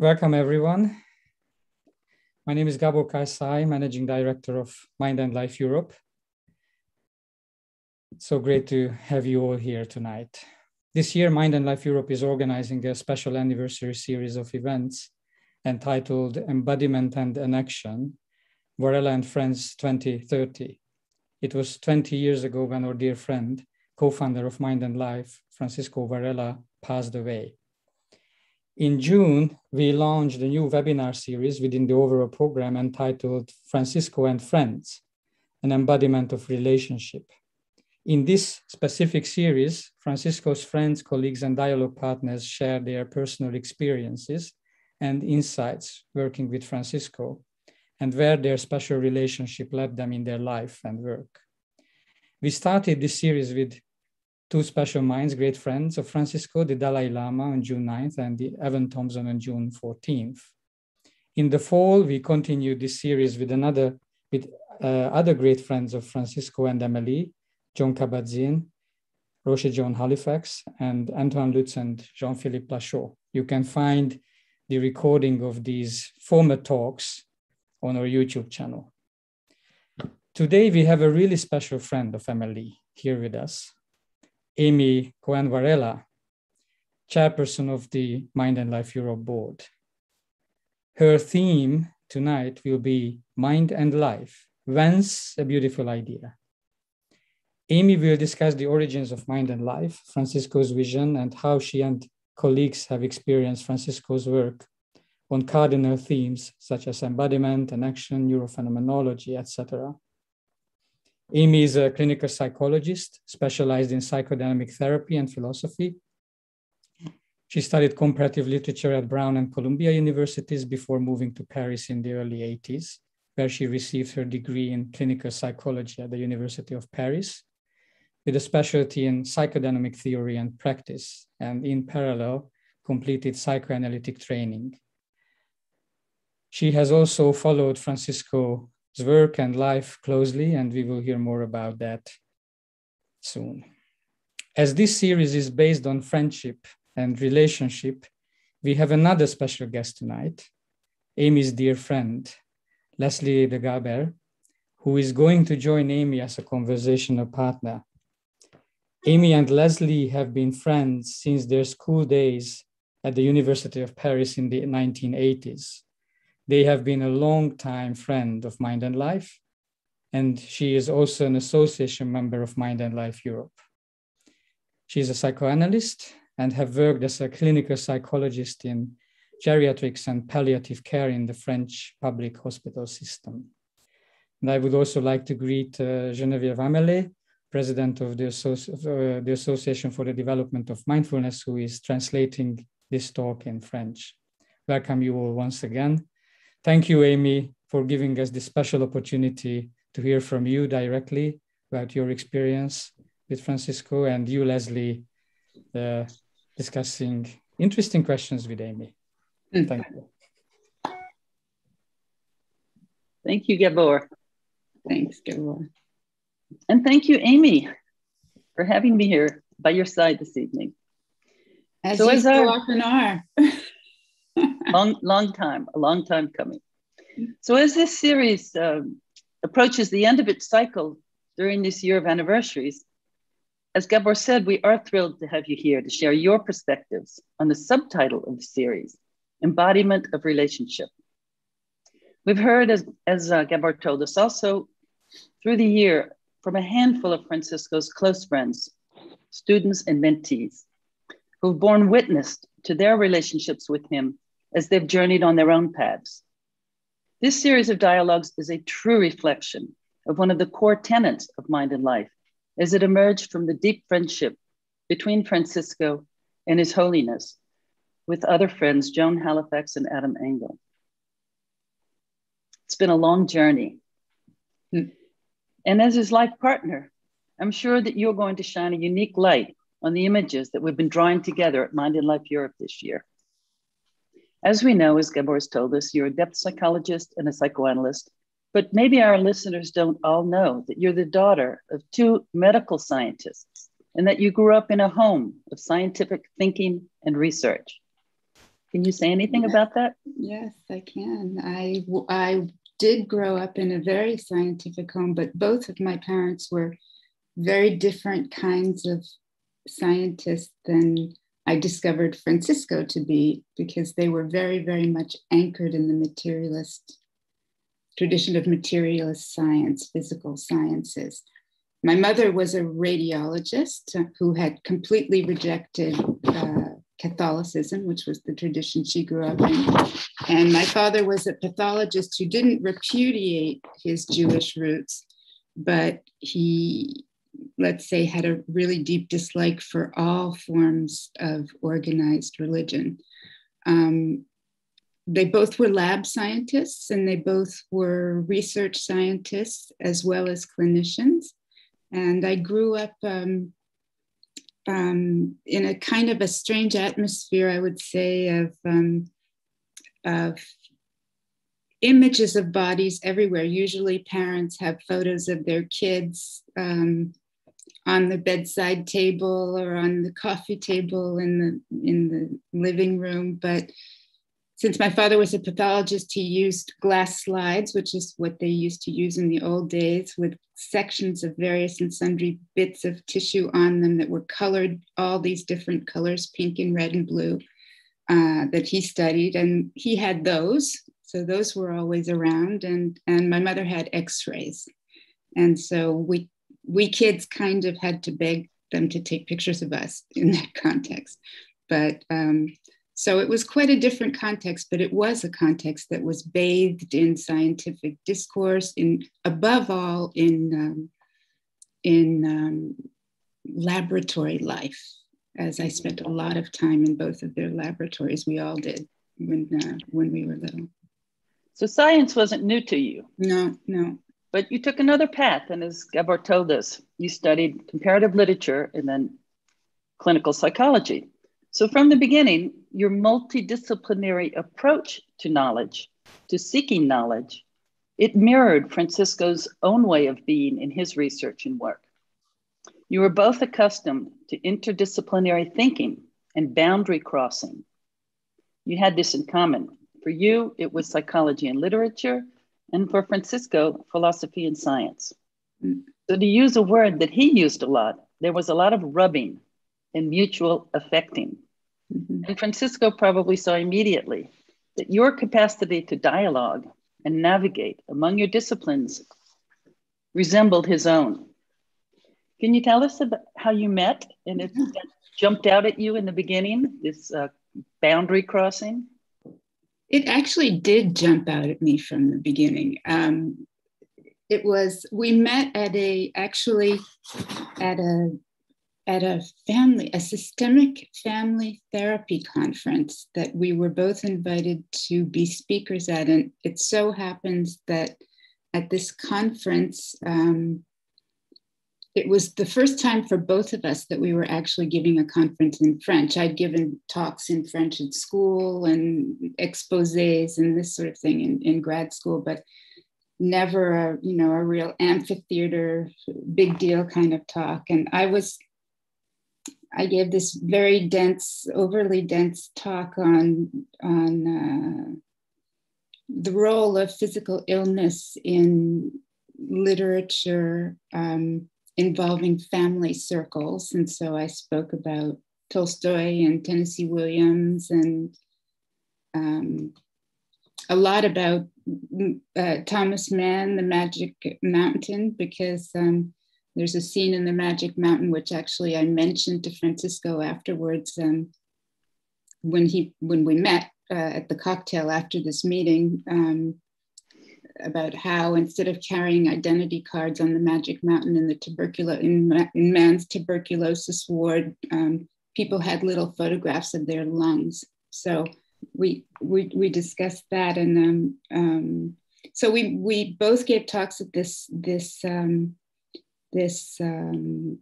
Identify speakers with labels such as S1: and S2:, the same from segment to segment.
S1: Welcome, everyone. My name is Gabor Karsai, Managing Director of Mind and Life Europe. So great to have you all here tonight. This year, Mind and Life Europe is organizing a special anniversary series of events entitled Embodiment and Enaction, Varela and Friends 2030. It was 20 years ago when our dear friend, co-founder of Mind and Life, Francisco Varela, passed away. In June, we launched a new webinar series within the overall program entitled Francisco and Friends, an embodiment of relationship. In this specific series, Francisco's friends, colleagues, and dialogue partners share their personal experiences and insights working with Francisco and where their special relationship led them in their life and work. We started this series with two special minds, great friends of Francisco, the Dalai Lama on June 9th and the Evan Thompson on June 14th. In the fall, we continued this series with another, with uh, other great friends of Francisco and Amy, Jon Kabat-Zinn, Roshi Joan Halifax, and Antoine Lutz and Jean-Philippe Lachaux. You can find the recording of these former talks on our YouTube channel. Today, we have a really special friend of Amy here with us, Amy Cohen Varela, chairperson of the Mind and Life Europe board. Her theme tonight will be Mind and Life, Whence a Beautiful Idea. Amy will discuss the origins of Mind and Life, Francisco's vision, and how she and colleagues have experienced Francisco's work on cardinal themes such as embodiment enaction, neurophenomenology, etc. Amy is a clinical psychologist specialized in psychodynamic therapy and philosophy. She studied comparative literature at Brown and Columbia universities before moving to Paris in the early 80s, where she received her degree in clinical psychology at the University of Paris, with a specialty in psychodynamic theory and practice, and in parallel, completed psychoanalytic training. She has also followed Francisco work and life closely, and we will hear more about that soon. As this series is based on friendship and relationship, we have another special guest tonight, Amy's dear friend, Leslie de Galbert, who is going to join Amy as a conversational partner. Amy and Leslie have been friends since their school days at the University of Paris in the 1980s. They have been a long time friend of Mind and Life, and she is also an association member of Mind and Life Europe. She is a psychoanalyst and have worked as a clinical psychologist in geriatrics and palliative care in the French public hospital system. And I would also like to greet uh, Geneviève Hamelet, president of the, Associ uh, the Association for the Development of Mindfulness, who is translating this talk in French. Welcome you all once again. Thank you, Amy, for giving us this special opportunity to hear from you directly about your experience with Francisco and you, Leslie, uh, discussing interesting questions with Amy. Mm. Thank you.
S2: Thank you, Gabor.
S3: Thanks, Gabor.
S2: And thank you, Amy, for having me here by your side this evening.
S3: As so you so our, often are.
S2: long, long time, a long time coming. So as this series um, approaches the end of its cycle during this year of anniversaries, as Gabor said, we are thrilled to have you here to share your perspectives on the subtitle of the series, Embodiment of Relationship. We've heard, as, as uh, Gabor told us, also through the year from a handful of Francisco's close friends, students, and mentees who've borne witness to their relationships with him as they've journeyed on their own paths. This series of dialogues is a true reflection of one of the core tenets of Mind and Life as it emerged from the deep friendship between Francisco and His Holiness with other friends, Joan Halifax and Adam Engle. It's been a long journey. And as his life partner, I'm sure that you're going to shine a unique light on the images that we've been drawing together at Mind and Life Europe this year. As we know, as Gabor has told us, you're a depth psychologist and a psychoanalyst, but maybe our listeners don't all know that you're the daughter of two medical scientists and that you grew up in a home of scientific thinking and research. Can you say anything about that?
S3: Yes, I can. I, I did grow up in a very scientific home, but both of my parents were very different kinds of scientists than I discovered Francisco to be because they were very, very much anchored in the materialist tradition of materialist science, physical sciences. My mother was a radiologist who had completely rejected uh, Catholicism, which was the tradition she grew up in. And my father was a pathologist who didn't repudiate his Jewish roots, but he, let's say, had a really deep dislike for all forms of organized religion. Um, they both were lab scientists and they both were research scientists as well as clinicians. And I grew up um, um, in a kind of a strange atmosphere, I would say, of, um, of images of bodies everywhere. Usually, parents have photos of their kids um, on the bedside table or on the coffee table in the in the living room, but since my father was a pathologist, he used glass slides, which is what they used to use in the old days, with sections of various and sundry bits of tissue on them that were colored, all these different colors, pink and red and blue, uh, that he studied. And he had those. So those were always around. And, and my mother had x rays. And so we, we kids kind of had to beg them to take pictures of us in that context. But um, so it was quite a different context, but it was a context that was bathed in scientific discourse, in above all in um, in um, laboratory life. As I spent a lot of time in both of their laboratories, we all did when uh, when we were little.
S2: So science wasn't new to you.
S3: No, no.
S2: But you took another path, and as Gabor told us, you studied comparative literature and then clinical psychology. So, from the beginning, your multidisciplinary approach to knowledge, to seeking knowledge, it mirrored Francisco's own way of being in his research and work. You were both accustomed to interdisciplinary thinking and boundary crossing. You had this in common. For you, it was psychology and literature, and for Francisco, philosophy and science. So, to use a word that he used a lot, there was a lot of rubbing and mutual affecting. Mm-hmm. And Francisco probably saw immediately that your capacity to dialogue and navigate among your disciplines resembled his own. Can you tell us about how you met and it jumped out at you in the beginning, this uh, boundary crossing?
S3: It actually did jump out at me from the beginning. Um, it was, we met at a, actually at a at a family, a systemic family therapy conference that we were both invited to be speakers at. And it so happens that at this conference, um, it was the first time for both of us that we were actually giving a conference in French. I'd given talks in French at school and exposes and this sort of thing in, in grad school, but never a you know a real amphitheater big deal kind of talk and i was I gave this very dense, overly dense talk on on uh, the role of physical illness in literature um, involving family circles, and so I spoke about Tolstoy and Tennessee Williams and um, a lot about uh, Thomas Mann, The Magic Mountain, because um, there's a scene in the Magic Mountain which actually I mentioned to Francisco afterwards um, when he when we met uh, at the cocktail after this meeting um, about how instead of carrying identity cards on the Magic Mountain in the tuberculo in, in Mann's tuberculosis ward, um, people had little photographs of their lungs. So we we we discussed that and um, um, so we we both gave talks at this this um, this um,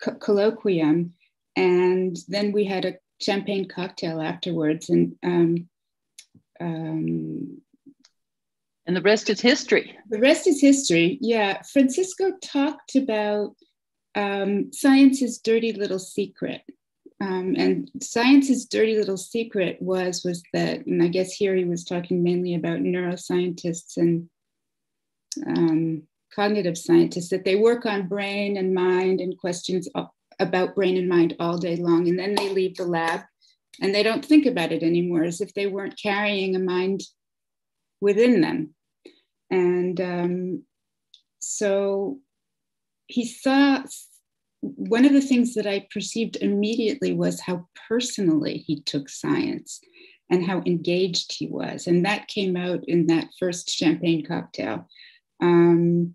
S3: co- colloquium, and then we had a champagne cocktail afterwards, and um,
S2: and the rest is history.
S3: The rest is history. Yeah, Francisco talked about um, science's dirty little secret, Um, and science's dirty little secret was was that, and I guess here he was talking mainly about neuroscientists and um, cognitive scientists, that they work on brain and mind and questions about brain and mind all day long, and then they leave the lab and they don't think about it anymore, as if they weren't carrying a mind within them. And um, so he saw one of the things that I perceived immediately was how personally he took science and how engaged he was. And that came out in that first champagne cocktail. Um,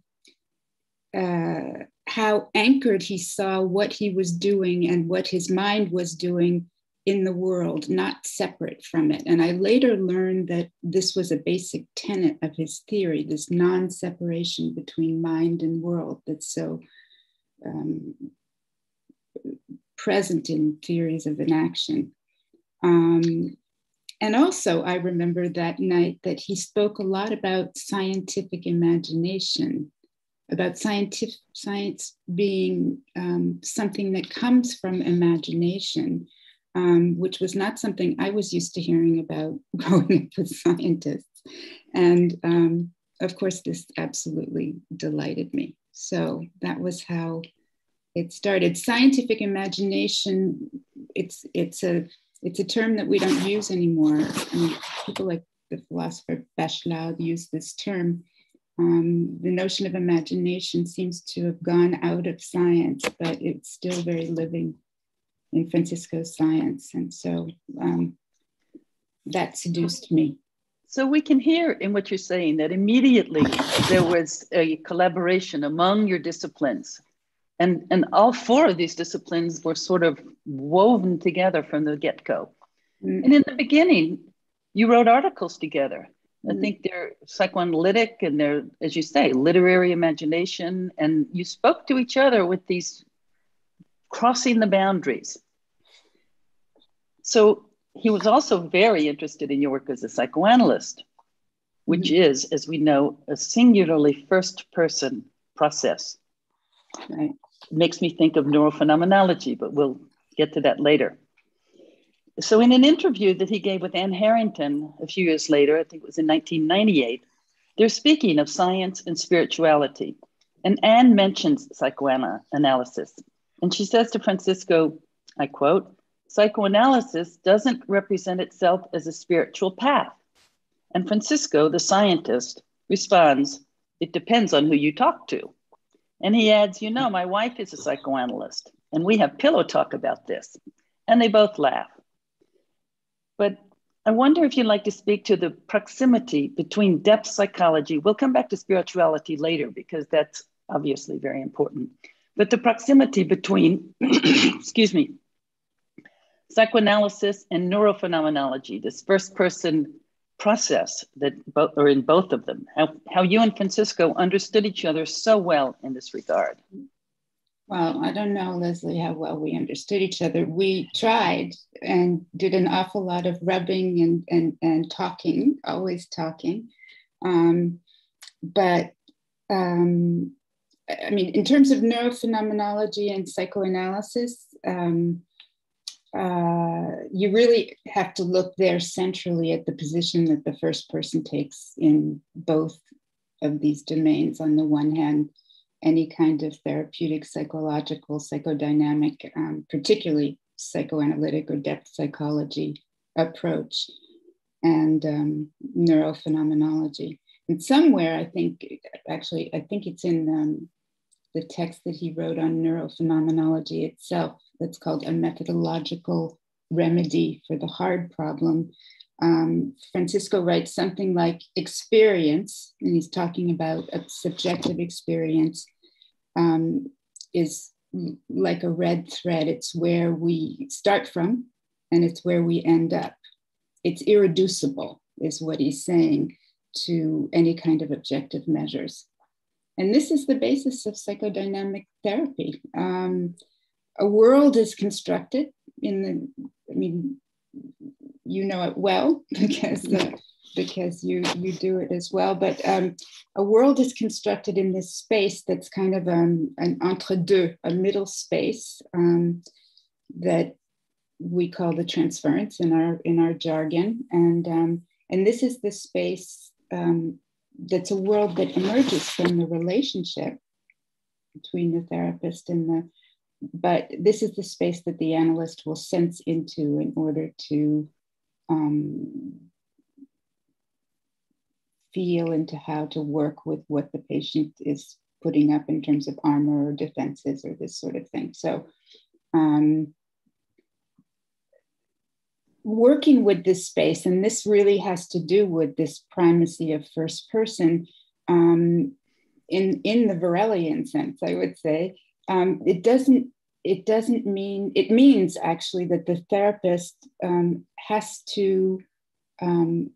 S3: uh, how anchored he saw what he was doing and what his mind was doing in the world, not separate from it. And I later learned that this was a basic tenet of his theory this non separation between mind and world that's so um, present in theories of enaction. Um, and also, I remember that night that he spoke a lot about scientific imagination, about scientific science being um, something that comes from imagination, um, which was not something I was used to hearing about growing up with scientists. And um, of course, this absolutely delighted me. So that was how it started. Scientific imagination, it's, it's, a, it's a term that we don't use anymore. I mean, people like the philosopher Bachelard use this term. Um, the notion of imagination seems to have gone out of science, but it's still very living in Francisco's science. And so um, that seduced me.
S2: So we can hear in what you're saying that immediately there was a collaboration among your disciplines. And, and all four of these disciplines were sort of woven together from the get go. Mm. And in the beginning, you wrote articles together. I mm. think they're psychoanalytic and they're, as you say, literary imagination. And you spoke to each other with these crossing the boundaries. So he was also very interested in your work as a psychoanalyst, which mm-hmm. is, as we know, a singularly first person process. Right. makes me think of neurophenomenology, but we'll get to that later. So, in an interview that he gave with Anne Harrington a few years later, I think it was in 1998, they're speaking of science and spirituality. And Anne mentions psychoanalysis. And she says to Francisco, I quote, psychoanalysis doesn't represent itself as a spiritual path. And Francisco, the scientist, responds, It depends on who you talk to. And he adds, You know, my wife is a psychoanalyst, and we have pillow talk about this. And they both laugh. But I wonder if you'd like to speak to the proximity between depth psychology. We'll come back to spirituality later because that's obviously very important. But the proximity between, excuse me, psychoanalysis and neurophenomenology, this first person process that both are in both of them, how, how you and Francisco understood each other so well in this regard.
S3: Well, I don't know, Leslie, how well we understood each other. We tried and did an awful lot of rubbing and, and, and talking, always talking. Um, but um, I mean, in terms of neurophenomenology and psychoanalysis, um, uh, you really have to look there centrally at the position that the first person takes in both of these domains. On the one hand, any kind of therapeutic, psychological, psychodynamic, um, particularly psychoanalytic or depth psychology approach, and um, neurophenomenology. And somewhere, I think, actually, I think it's in um, the text that he wrote on neurophenomenology itself that's called a methodological remedy for the hard problem. Um, Francisco writes something like experience, and he's talking about a subjective experience, um, is like a red thread. It's where we start from and it's where we end up. It's irreducible, is what he's saying, to any kind of objective measures. And this is the basis of psychodynamic therapy. Um, a world is constructed in the, I mean, you know it well because uh, because you you do it as well. But um, a world is constructed in this space that's kind of um, an entre deux, a middle space um, that we call the transference in our in our jargon, and um, and this is the space um, that's a world that emerges from the relationship between the therapist and the but this is the space that the analyst will sense into in order to um, feel into how to work with what the patient is putting up in terms of armor or defenses or this sort of thing. So, um, working with this space, and this really has to do with this primacy of first person um, in in the Varelian sense, I would say. Um, it doesn't it doesn't mean it means actually that the therapist um, has to um,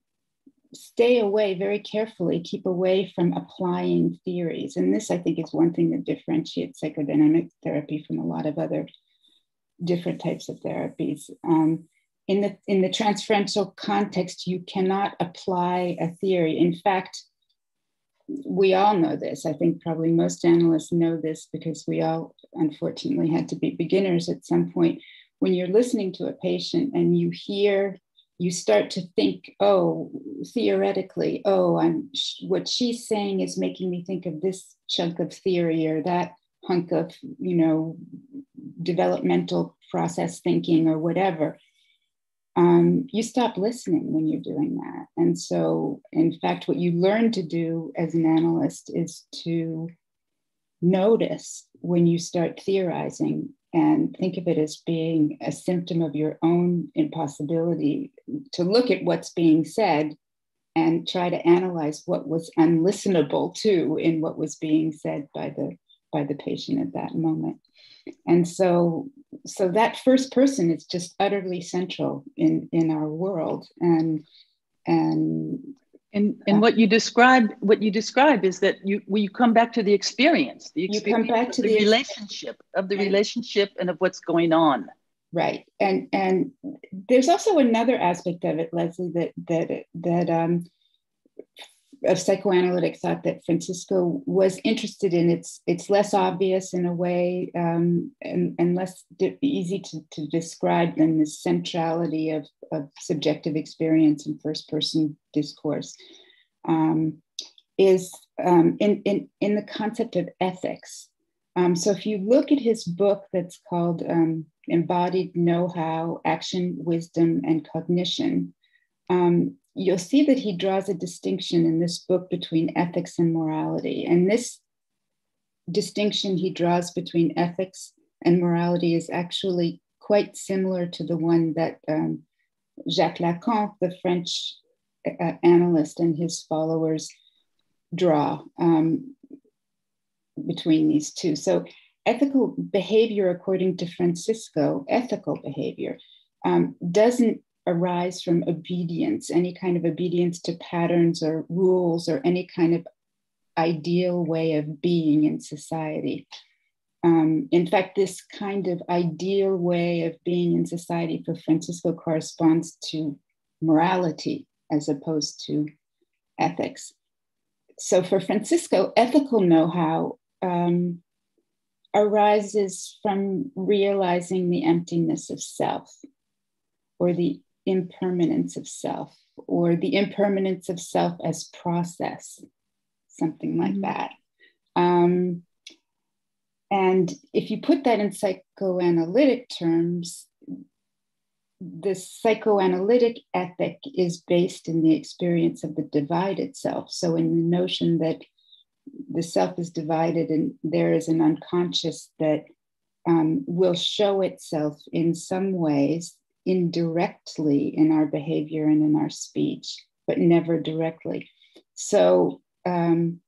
S3: stay away very carefully, keep away from applying theories. And this, I think, is one thing that differentiates psychodynamic therapy from a lot of other different types of therapies. Um, in the in the transferential context, you cannot apply a theory. In fact, we all know this. I think probably most analysts know this because we all unfortunately had to be beginners at some point. When you're listening to a patient and you hear you start to think, oh, theoretically, oh, I'm what she's saying is making me think of this chunk of theory or that hunk of, you know, developmental process thinking or whatever. Um, you stop listening when you're doing that. And so, in fact, what you learn to do as an analyst is to notice when you start theorizing and think of it as being a symptom of your own impossibility to look at what's being said and try to analyze what was unlistenable to in what was being said by the by the patient at that moment and so so that first person is just utterly central in in our world. And and
S2: and and what you describe what you describe is that you when you come back to the experience the experience
S3: you come back to
S2: the, the relationship of the and, relationship and of what's going on.
S3: Right. And and there's also another aspect of it leslie that that that um of psychoanalytic thought that Francisco was interested in. It's it's less obvious in a way um, and, and less easy to, to describe than the centrality of, of subjective experience and first person discourse. Um, is um, in, in, in the concept of ethics. Um, so if you look at his book that's called um, Embodied Know How, Action, Wisdom, and Cognition, um, you'll see that he draws a distinction in this book between ethics and morality. And this distinction he draws between ethics and morality is actually quite similar to the one that um, Jacques Lacan, the French uh, analyst, and his followers draw um, between these two. So, ethical behavior, according to Francisco, ethical behavior um, doesn't arise from obedience, any kind of obedience to patterns or rules or any kind of ideal way of being in society. Um, in fact, this kind of ideal way of being in society for Francisco corresponds to morality as opposed to ethics. So for Francisco, ethical know how um, arises from realizing the emptiness of self or the impermanence of self or the impermanence of self as process, something like mm-hmm. that. Um, and if you put that in psychoanalytic terms, the psychoanalytic ethic is based in the experience of the divided self. So, in the notion that the self is divided and there is an unconscious that um, will show itself in some ways indirectly in our behavior and in our speech, but never directly. So, um,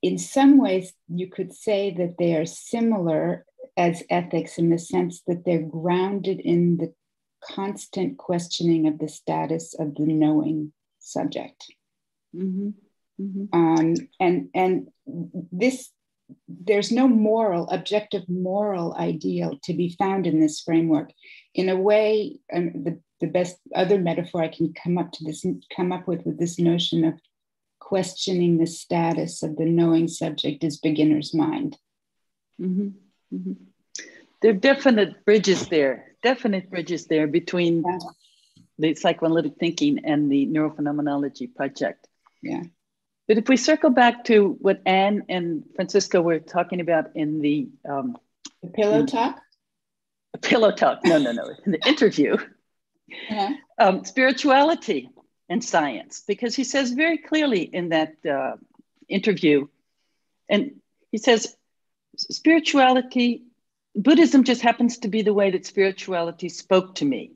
S3: in some ways, you could say that they are similar as ethics in the sense that they're grounded in the constant questioning of the status of the knowing subject. Mm-hmm. Mm-hmm. Um, and and this there's no moral, objective moral ideal to be found in this framework. In a way, um, the, the best other metaphor I can come up to this come up with with this notion of questioning the status of the knowing subject is beginner's mind.
S2: Mm-hmm. Mm-hmm. there are definite bridges there, definite bridges there between yeah. the psychoanalytic thinking and the neurophenomenology project.
S3: Yeah.
S2: But if we circle back to what Anne and Francisco were talking about in the, um,
S3: the pillow talk, the
S2: pillow talk, no, no, no, in the interview, uh-huh. um, spirituality and science, because he says very clearly in that uh, interview, and he says spirituality, Buddhism just happens to be the way that spirituality spoke to me.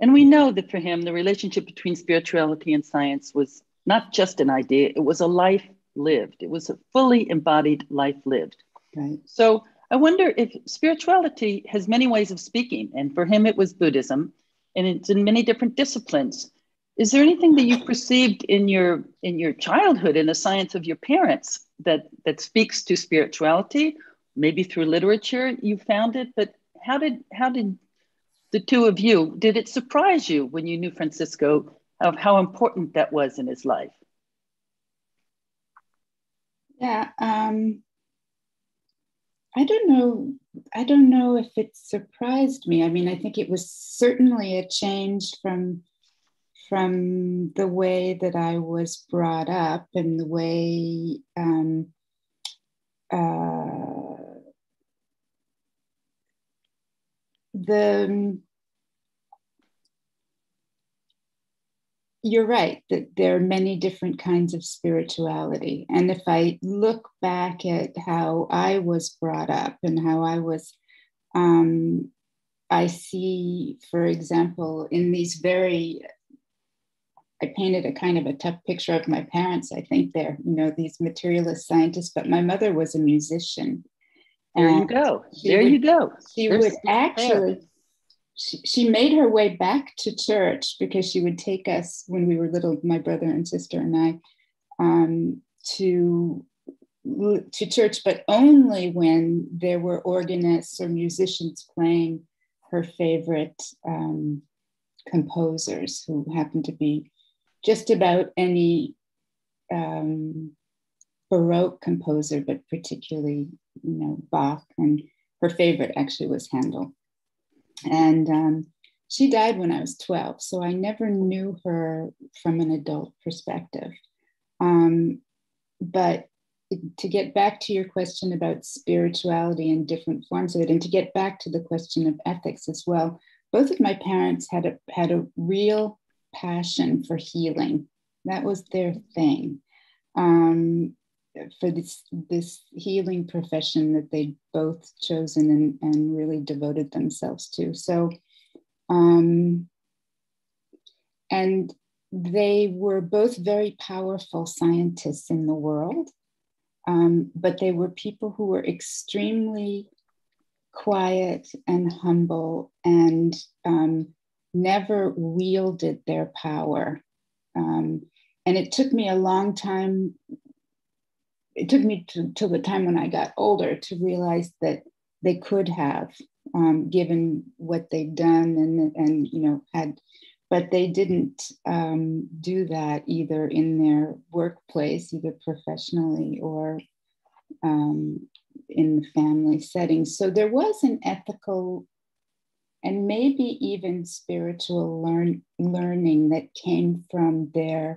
S2: And we know that for him, the relationship between spirituality and science was not just an idea, it was a life lived. It was a fully embodied life lived.
S3: Right.
S2: So I wonder if spirituality has many ways of speaking, and for him it was Buddhism, and it's in many different disciplines. Is there anything that you perceived in your in your childhood in the science of your parents that that speaks to spirituality? Maybe through literature you found it, but how did how did the two of you did it surprise you when you knew Francisco of how important that was in his life?
S3: Yeah, um, I don't know. I don't know if it surprised me. I mean, I think it was certainly a change from from the way that I was brought up and the way um, uh, the you're right that there are many different kinds of spirituality. And if I look back at how I was brought up and how I was, um, I see, for example, in these very, I painted a kind of a tough picture of my parents. I think they're, you know, these materialist scientists, but my mother was a musician.
S2: There you go. There
S3: would,
S2: you go.
S3: She There's would actually she, made her way back to church because she would take us when we were little, my brother and sister and I, um, to to church, but only when there were organists or musicians playing her favorite um, composers, who happened to be just about any um, Baroque composer, but particularly, you know, Bach. And her favorite actually was Handel. And um, she died when I was 12, so I never knew her from an adult perspective. Um, but to get back to your question about spirituality and different forms of it, and to get back to the question of ethics as well, both of my parents had a had a real passion for healing. That was their thing. Um, for this this healing profession that they'd both chosen and, and really devoted themselves to. So um, and they were both very powerful scientists in the world, um, but they were people who were extremely quiet and humble and um, never wielded their power. Um, and it took me a long time it took me to, the time when I got older to realize that they could have, um, given what they'd done and and you know had, but they didn't um, do that either in their workplace, either professionally or um, in the family setting. So there was an ethical and maybe even spiritual learn, learning that came from their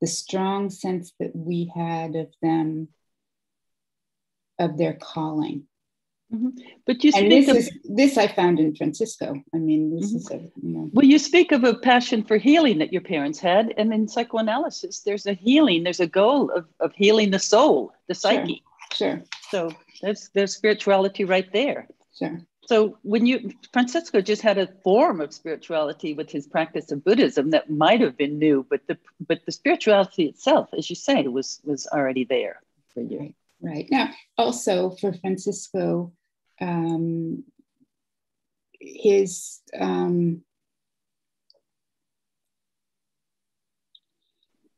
S3: the strong sense that we had of them, of their calling.
S2: Mm-hmm. But you
S3: and this of, is this I found in Francisco. I mean, this mm-hmm. is a you know.
S2: Well, you speak of a passion for healing that your parents had, and in psychoanalysis, there's a healing. There's a goal of, of healing the soul, the psyche.
S3: Sure. sure.
S2: So there's there's spirituality right there.
S3: Sure.
S2: So when you Francisco just had a form of spirituality with his practice of Buddhism that might have been new, but the but the spirituality itself, as you say, was was already there for you.
S3: Right. right. Now, also for Francisco, um, his um,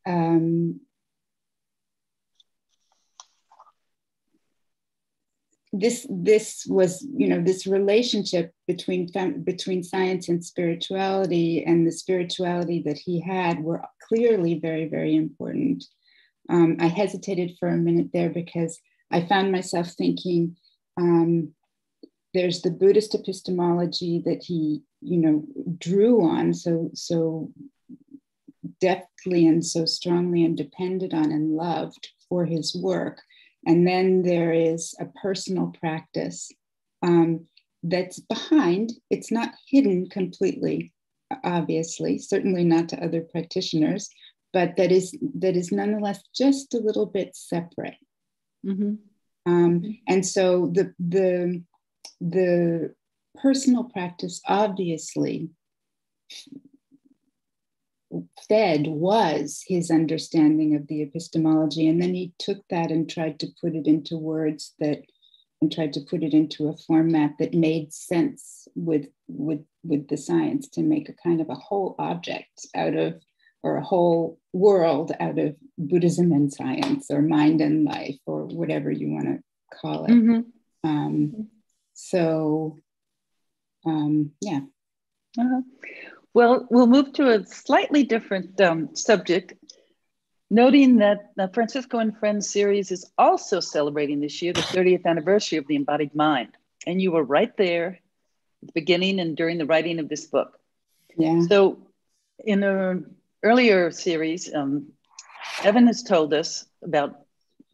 S3: um, this this was you know this relationship between between science and spirituality and the spirituality that he had were clearly very very important um, i hesitated for a minute there because i found myself thinking um, there's the Buddhist epistemology that he, you know, drew on so so deftly and so strongly and depended on and loved for his work. And then there is a personal practice um, that's behind. It's not hidden completely, obviously, certainly not to other practitioners, but that is that is nonetheless just a little bit separate. Mm-hmm. Um, and so the the the personal practice obviously fed was his understanding of the epistemology and then he took that and tried to put it into words that and tried to put it into a format that made sense with with with the science to make a kind of a whole object out of or a whole world out of Buddhism and science or mind and life or whatever you want to call it. Mm-hmm. Um, so, um, yeah.
S2: Uh-huh. Well, we'll move to a slightly different um, subject, noting that the Francisco and Friends series is also celebrating this year the 30th anniversary of the embodied mind. And you were right there at the beginning and during the writing of this book.
S3: Yeah.
S2: So, in a earlier series, um, Evan has told us about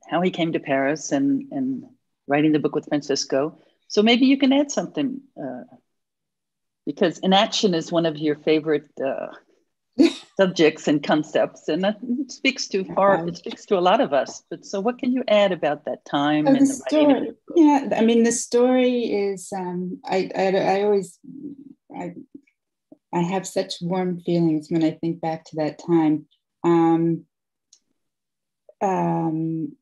S2: how he came to Paris and, and writing the book with Francisco. So maybe you can add something uh, because enaction is one of your favorite uh, subjects and concepts, and that speaks to far. It speaks to a lot of us. But so, what can you add about that time?
S3: Oh, the, the story. Yeah, I mean, the story is. Um, I, I I always I I have such warm feelings when I think back to that time. Um, um,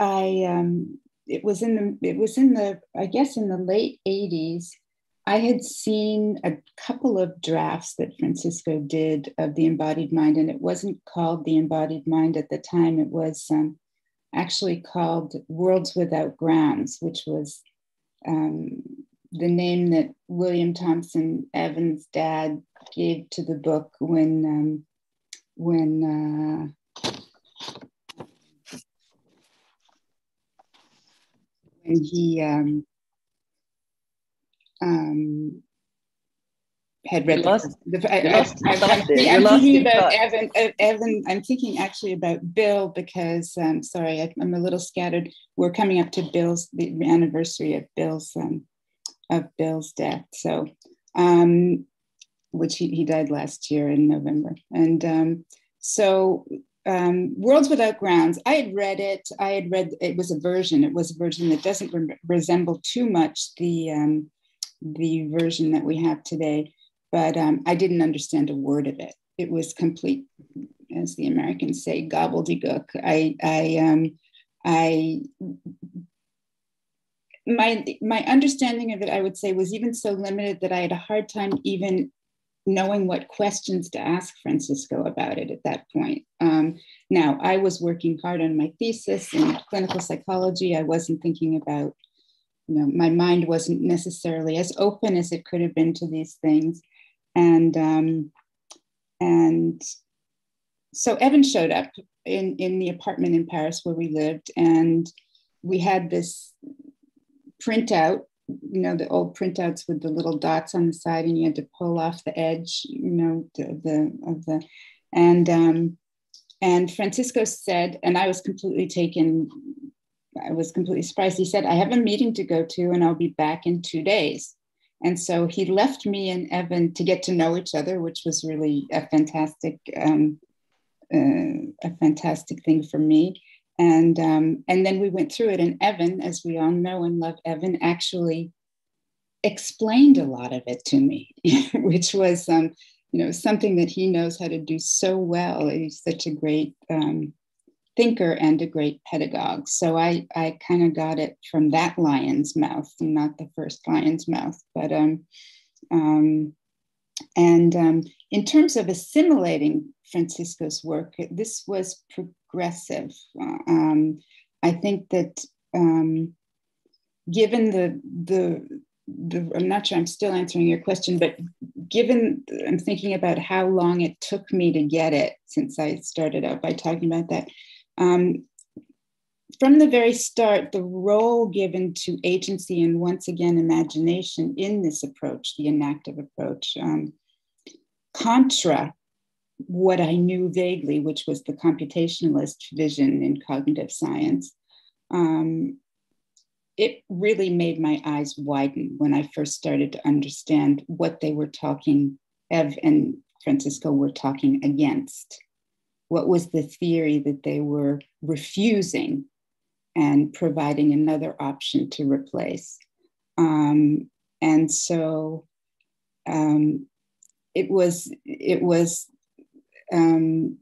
S3: I um, it was in the it was in the I guess in the late 80s. I had seen a couple of drafts that Francisco did of the embodied mind, and it wasn't called the embodied mind at the time. It was um, actually called Worlds Without Grounds, which was um, the name that William Thompson Evans' dad gave to the book when um, when uh, when he um, um, had read
S2: lost,
S3: the, the I, am thinking about Evan, Evan. I'm thinking actually about Bill because um, sorry, I, am a little scattered. We're coming up to Bill's the anniversary of Bill's um, of Bill's death. So, um, which he, he died last year in November. And um, so, um, Worlds Without Grounds, I had read it. I had read it was a version. It was a version that doesn't re- resemble too much the um, the version that we have today, but um, I didn't understand a word of it. It was complete, as the Americans say, gobbledygook. I I um, I my my understanding of it, I would say, was even so limited that I had a hard time even knowing what questions to ask Francisco about it at that point. Um, now, I was working hard on my thesis in clinical psychology. I wasn't thinking about, you know, my mind wasn't necessarily as open as it could have been to these things, and um, and so Evan showed up in in the apartment in Paris where we lived, and we had this printout, you know, the old printouts with the little dots on the side, and you had to pull off the edge, you know, the, the of the, and um, and Francisco said, and I was completely taken. I was completely surprised. He said, "I have a meeting to go to, and I'll be back in two days." And so he left me and Evan to get to know each other, which was really a fantastic, um, uh, a fantastic thing for me and um, and then we went through it and evan as we all know and love evan actually explained a lot of it to me which was um, you know something that he knows how to do so well. He's such a great um, thinker and a great pedagogue. So i i kind of got it from that lion's mouth not the first lion's mouth but um, um and um, in terms of assimilating Francisco's work, this was progressive. Um, I think that um, given the, the, the, I'm not sure I'm still answering your question, but given I'm thinking about how long it took me to get it since I started out by talking about that. Um, from the very start, the role given to agency and once again imagination in this approach, the enactive approach, um, contra what I knew vaguely, which was the computationalist vision in cognitive science, um, it really made my eyes widen when I first started to understand what they were talking, Ev and Francisco were talking against. What was the theory that they were refusing and providing another option to replace? Um, and so um, it was it was um,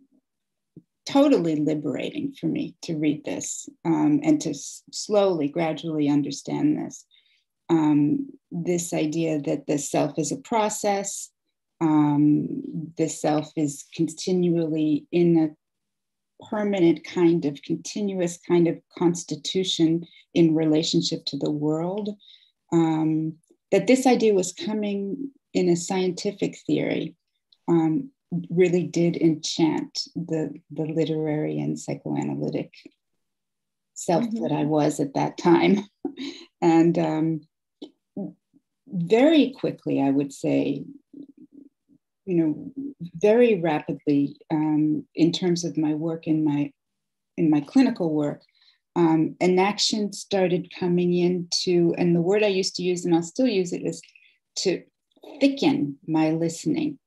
S3: totally liberating for me to read this um, and to s- slowly, gradually understand this. Um, this idea that the self is a process, um, the self is continually in a permanent kind of continuous kind of constitution in relationship to the world. Um, that this idea was coming in a scientific theory um, really did enchant the, the literary and psychoanalytic self mm-hmm. that I was at that time. and um, very quickly, I would say, you know, very rapidly um, in terms of my work in my in my clinical work, um, enaction started coming into, and the word I used to use, and I'll still use it, is to thicken my listening.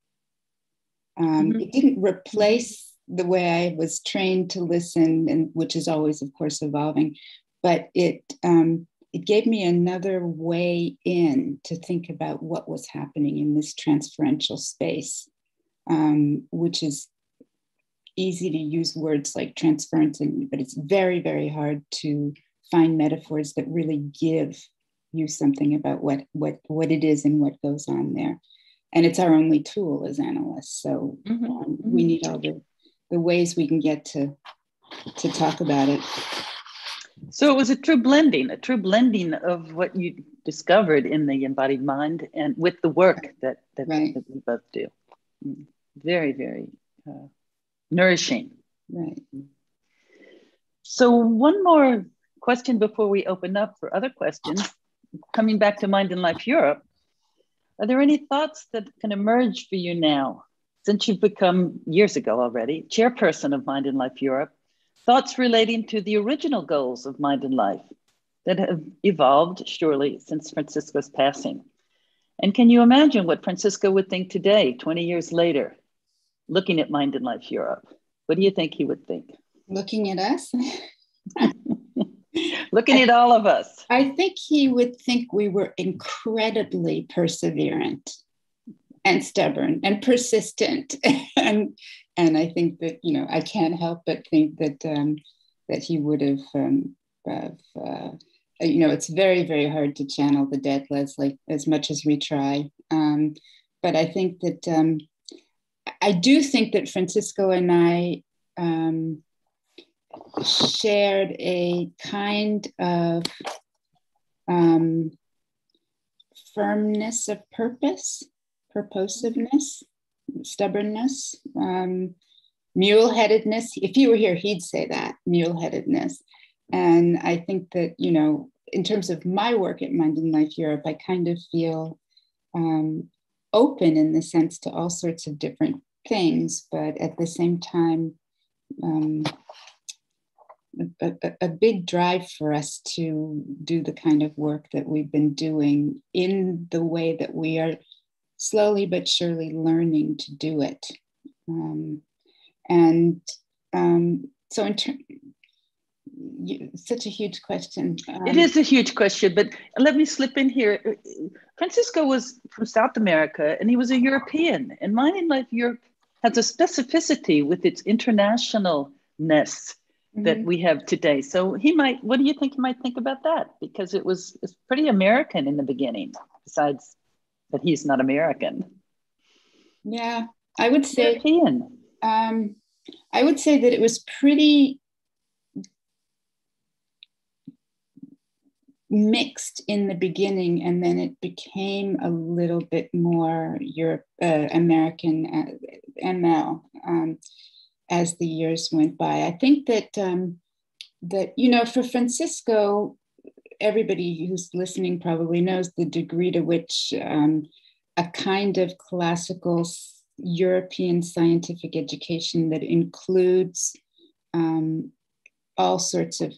S3: Um, mm-hmm. It didn't replace the way I was trained to listen, and which is always, of course, evolving, but it um, it gave me another way in to think about what was happening in this transferential space, um, which is easy to use words like transference, and, but it's very, very hard to find metaphors that really give you something about what what what it is and what goes on there and it's our only tool as analysts. So mm-hmm. um, we need all the, the ways we can get to to talk about it.
S2: So it was a true blending, a true blending of what you discovered in the embodied mind and with the work that that, right. that we both do. Mm. Very, very uh, nourishing.
S3: Right.
S2: So one more question before we open up for other questions. Coming back to Mind and Life Europe, are there any thoughts that can emerge for you now, since you've become years ago already chairperson of Mind and Life Europe? Thoughts relating to the original goals of Mind and Life that have evolved surely since Francisco's passing. And can you imagine what Francisco would think today, 20 years later, looking at Mind and Life Europe? What do you think he would think?
S3: Looking at us?
S2: looking I, at all of us.
S3: I think he would think we were incredibly perseverant and stubborn and persistent. and and I think that, you know, I can't help but think that um, that he would have, um, have uh, you know, it's very, very hard to channel the dead Leslie as much as we try. Um, but I think that um, I do think that Francisco and I um, shared a kind of um, firmness of purpose, purposiveness, stubbornness, um, mule headedness. If he were here, he'd say that mule headedness. And I think that, you know, in terms of my work at Mind and Life Europe, I kind of feel um, open in the sense to all sorts of different things, but at the same time, um, a, a, big drive for us to do the kind of work that we've been doing in the way that we are slowly but surely learning to do it. Um, and um, so, in terms, such a huge question.
S2: Um, it is a huge question, but let me slip in here. Francisco was from South America and he was a European, and Mind and Life Europe has a specificity with its internationalness mm-hmm. that we have today. So he might, what do you think he might think about that? Because it was it's pretty American in the beginning, besides that he's not American.
S3: Yeah, I would say
S2: European.
S3: Um, I would say that it was pretty mixed in the beginning, and then it became a little bit more Europe uh, American uh, ML. Um, as the years went by. I think that um, that you know for Francisco, everybody who's listening probably knows the degree to which um, a kind of classical European scientific education that includes um, all sorts of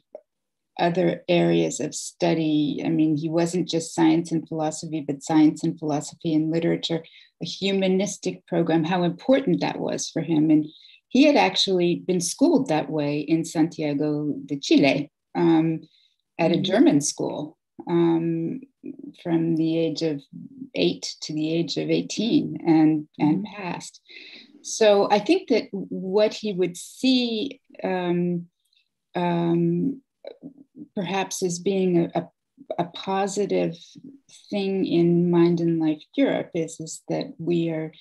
S3: other areas of study. I mean, he wasn't just science and philosophy, but science and philosophy and literature, a humanistic program, how important that was for him. And he had actually been schooled that way in Santiago de Chile um, at a mm-hmm. German school um, from the age of eight to the age of 18 and, and mm-hmm. past. So I think that what he would see um, um, perhaps as being a, a, a, positive thing in Mind and Life Europe is, is that we are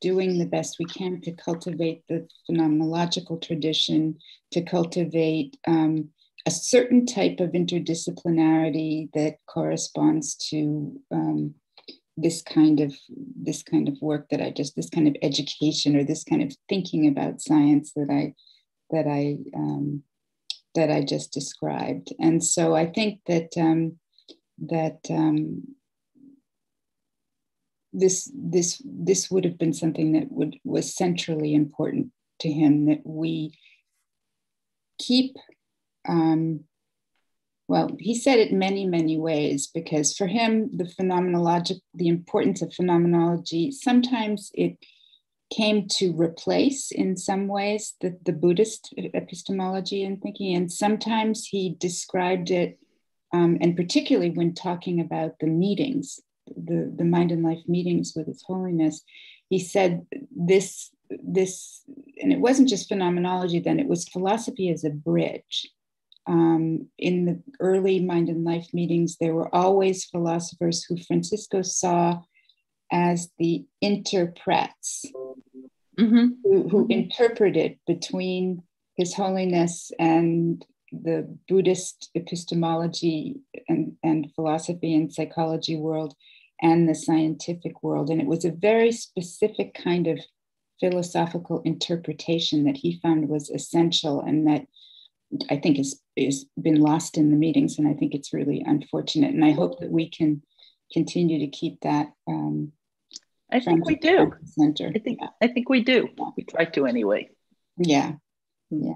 S3: doing the best we can to cultivate the phenomenological tradition, to cultivate um, a certain type of interdisciplinarity that corresponds to um, this kind of this kind of work that I just this kind of education or this kind of thinking about science that I that I um, that I just described. And so I think that um, that um, this this this would have been something that would was centrally important to him that we keep um, well he said it many many ways because for him the phenomenologic the importance of phenomenology sometimes it came to replace in some ways the, the buddhist epistemology and thinking and sometimes he described it um, and particularly when talking about the meetings the, the mind and life meetings with His Holiness, he said this, this, and it wasn't just phenomenology then, it was philosophy as a bridge. Um, in the early mind and life meetings, there were always philosophers who Francisco saw as the interprets, mm-hmm. who, who interpreted between His Holiness and the Buddhist epistemology and, and philosophy and psychology world and the scientific world. And it was a very specific kind of philosophical interpretation that he found was essential and that I think has, has been lost in the meetings. And I think it's really unfortunate. And I hope that we can continue to keep that. Um,
S2: I think we do. Center. I think, yeah. I think we do. We try to anyway.
S3: Yeah. Yeah.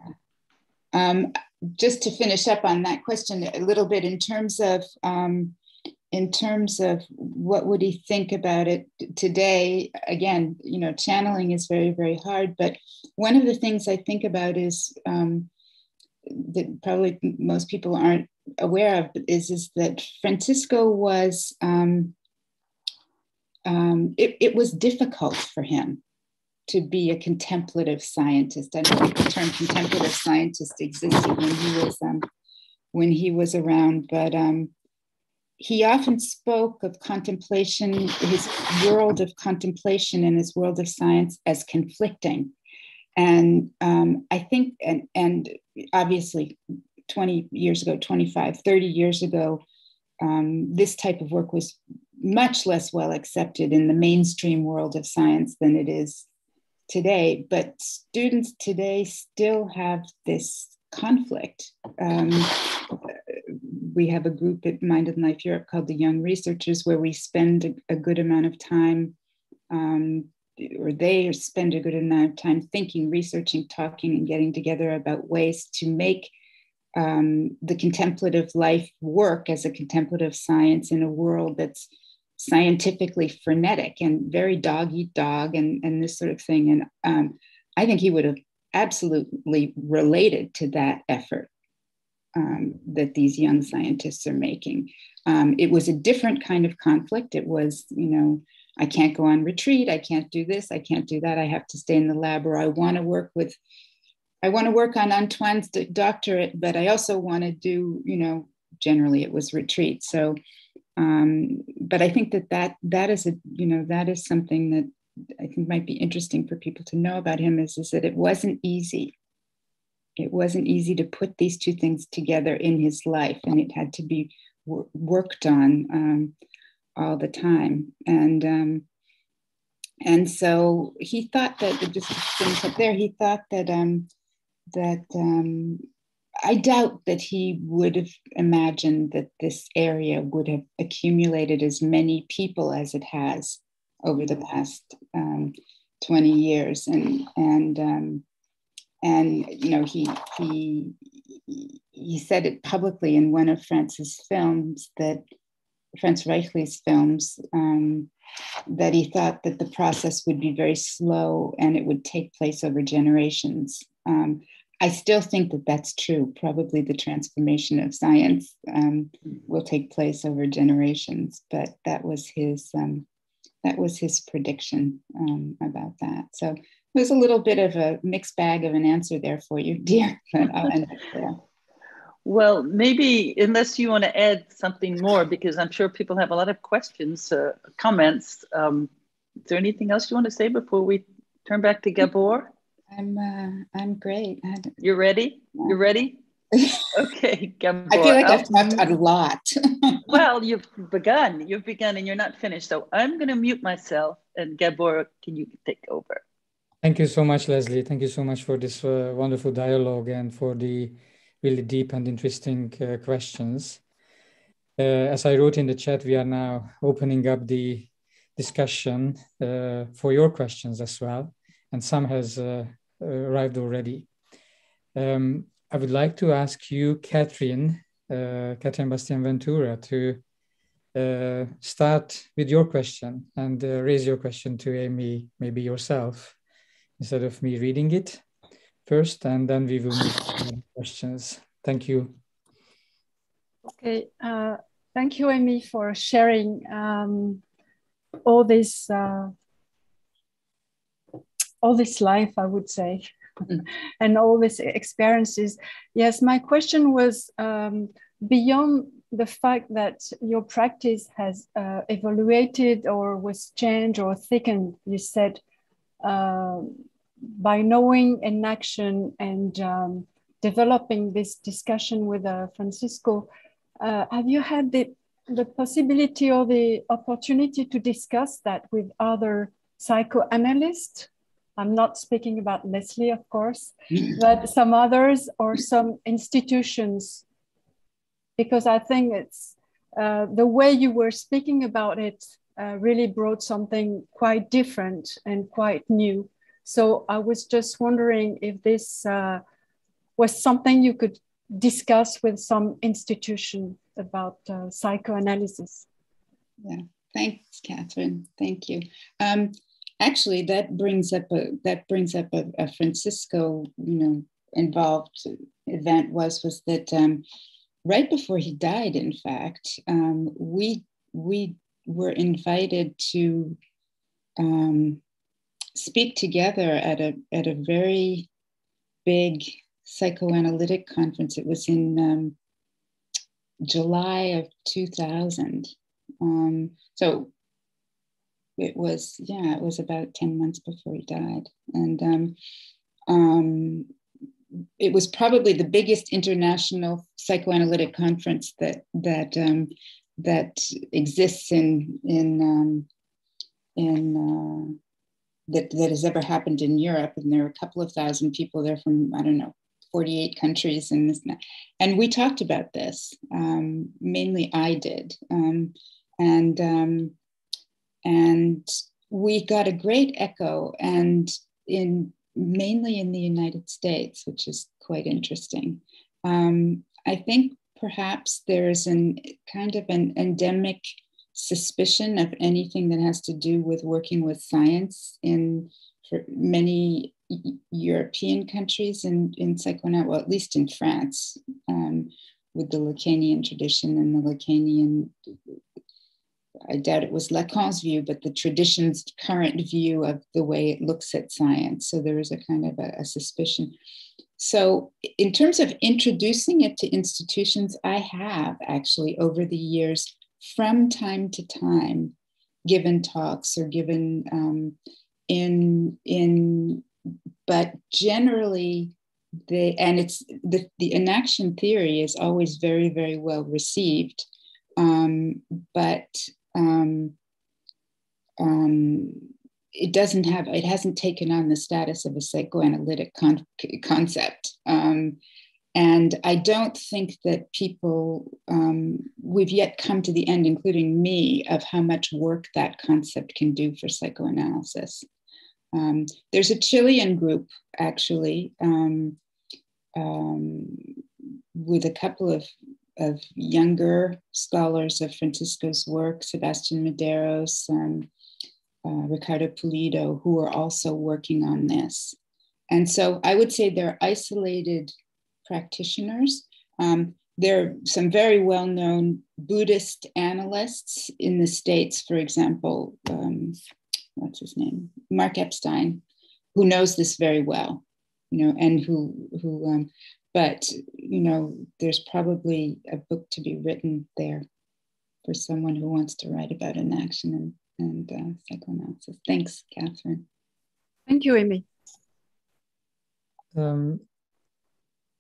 S3: Um, just to finish up on that question a little bit in terms of um, in terms of what would he think about it today? Again you know channeling is very very hard but one of the things i think about is um, that probably most people aren't aware of is, is that francisco was um, um, it, it was difficult for him to be a contemplative scientist. I don't think the term contemplative scientist existed when he was um, when he was around but um, he often spoke of contemplation, his world of contemplation and his world of science as conflicting. And um, I think, and, and obviously 20 years ago, 25, 30 years ago, um, this type of work was much less well accepted in the mainstream world of science than it is today. But students today still have this conflict. Um, we have a group at Mind and Life Europe called the Young Researchers, where we spend a, a good amount of time, um, or they spend a good amount of time thinking, researching, talking, and getting together about ways to make um, the contemplative life work as a contemplative science in a world that's scientifically frenetic and very dog eat dog and, and this sort of thing. And um, I think he would have absolutely related to that effort um, that these young scientists are making. Um, it was a different kind of conflict. It was, you know, I can't go on retreat. I can't do this. I can't do that. I have to stay in the lab, or I want to work with, I want to work on Antoine's doctorate, but I also want to do, you know, generally it was retreat. So, um, but I think that that that is a, you know, that is something that I think might be interesting for people to know about him is, is that it wasn't easy it wasn't easy to put these two things together in his life, and it had to be w- worked on um, all the time. And um, and so he thought that just up there, he thought that um, that um, I doubt that he would have imagined that this area would have accumulated as many people as it has over the past um, 20 years. And, and, um, and you know, he, he, he said it publicly in one of Franz's films that Franz Reichle's films um, that he thought that the process would be very slow and it would take place over generations. Um, I still think that that's true. Probably the transformation of science um, will take place over generations, but that was his um, that was his prediction um, about that. So was a little bit of a mixed bag of an answer there for you, dear. But I'll end it there.
S2: Well, maybe unless you want to add something more, because I'm sure people have a lot of questions, uh, comments. Um, is there anything else you want to say before we turn back to Gabor?
S3: I'm uh, I'm great.
S2: You're ready. You're ready. okay, Gabor.
S3: I feel like I've talked a lot.
S2: well, you've begun. You've begun, and you're not finished. So I'm going to mute myself, and Gabor, can you take over?
S1: Thank you so much, Leslie. Thank you so much for this uh, wonderful dialogue and for the really deep and interesting uh, questions. Uh, as I wrote in the chat, we are now opening up the discussion uh, for your questions as well, and some has uh, arrived already. Um, I would like to ask you, Catherine, uh, Catherine Bastian Ventura, to start with your question and raise your question to Amy, maybe yourself, instead of me reading it first, and then we will move to questions. Thank you.
S4: Okay, uh, thank you, Amy, for sharing um, all this uh, all this life, I would say, and all these experiences. Yes, my question was um, beyond the fact that your practice has uh, evaluated or was changed or thickened. You said uh, by knowing enaction and um, developing this discussion with uh, Francisco, uh, have you had the, the possibility or the opportunity to discuss that with other psychoanalysts? I'm not speaking about Leslie, of course, but some others or some institutions, because I think it's uh, the way you were speaking about it uh, really brought something quite different and quite new so I was just wondering if this uh, was something you could discuss with some institution about uh, psychoanalysis.
S3: Yeah, thanks, Catherine. Thank you. Um, actually, that brings up a that brings up a, a Francisco, you know, involved event was was that um, right before he died, in fact, um, we we were invited to um, speak together at a at a very big psychoanalytic conference. It was in um, July of 2000. Um, so it was, yeah, it was about 10 months before he died. And um, um, it was probably the biggest international psychoanalytic conference that, that, um, that exists in, in, um, in uh, that, that has ever happened in Europe. And there are a couple of thousand people there from, I don't know, 48 countries and this and, we talked about this. Um, mainly I did. Um, and, um, and we got a great echo and in mainly in the United States, which is quite interesting. Um, I think perhaps there's an kind of an endemic suspicion of anything that has to do with working with science in for many European countries in, in psychoanalysis, well, at least in France, um, with the Lacanian tradition and the Lacanian, I doubt it was Lacan's view, but the tradition's current view of the way it looks at science. So there is a kind of a, a suspicion. So, in terms of introducing it to institutions, I have actually over the years from time to time given talks or given um, in in but generally they and it's the, the enaction theory is always very very well received. Um, but um, um, it doesn't have it hasn't taken on the status of a psychoanalytic con- concept. Um, and I don't think that people, um, we've yet come to the end, including me, of how much work that concept can do for psychoanalysis. Um, there's a Chilean group, actually, um, um with a couple of, of younger scholars of Francisco's work, Sebastian Medeiros and uh, Ricardo Pulido, who are also working on this. And so I would say they're isolated practitioners. Um, there are some very well known Buddhist analysts in the States, for example, um, what's his name? Mark Epstein, who knows this very well, you know, and who, who um, but, you know, there's probably a book to be written there for someone who wants to write about enaction and, and uh, psychoanalysis. Thanks, Catherine.
S4: Thank you, Amy.
S1: Um,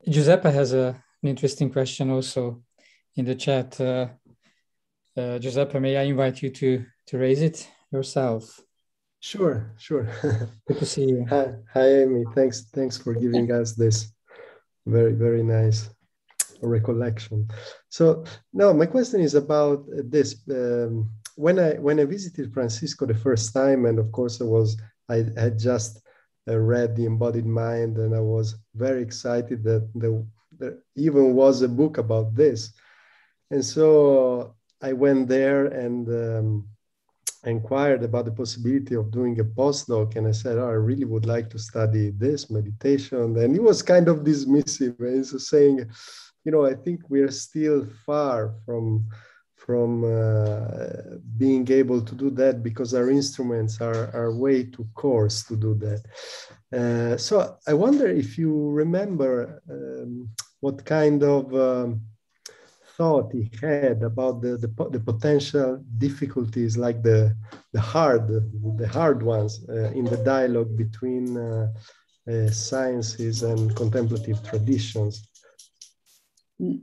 S1: Giuseppe has a, an interesting question also in the chat. Uh, uh, Giuseppe, may I invite you to, to raise it yourself?
S5: Sure, sure.
S1: Good to see you.
S5: Hi, hi, Amy. Thanks, thanks for giving us this very, very nice recollection. So, no, my question is about this. Um, when I when I visited Francisco the first time, and of course I was I had just uh, read The Embodied Mind, and I was very excited that there, there even was a book about this. And so I went there and um, inquired about the possibility of doing a postdoc. And I said, oh, I really would like to study this meditation. And he was kind of dismissive. And he's saying, you know, I think we are still far from from uh, being able to do that because our instruments are, are way too coarse to do that. Uh, so I wonder if you remember um, what kind of um, thought he had about the, the, the, potential difficulties like the, the hard, the hard ones uh, in the dialogue between uh, uh, sciences and contemplative traditions. Mm.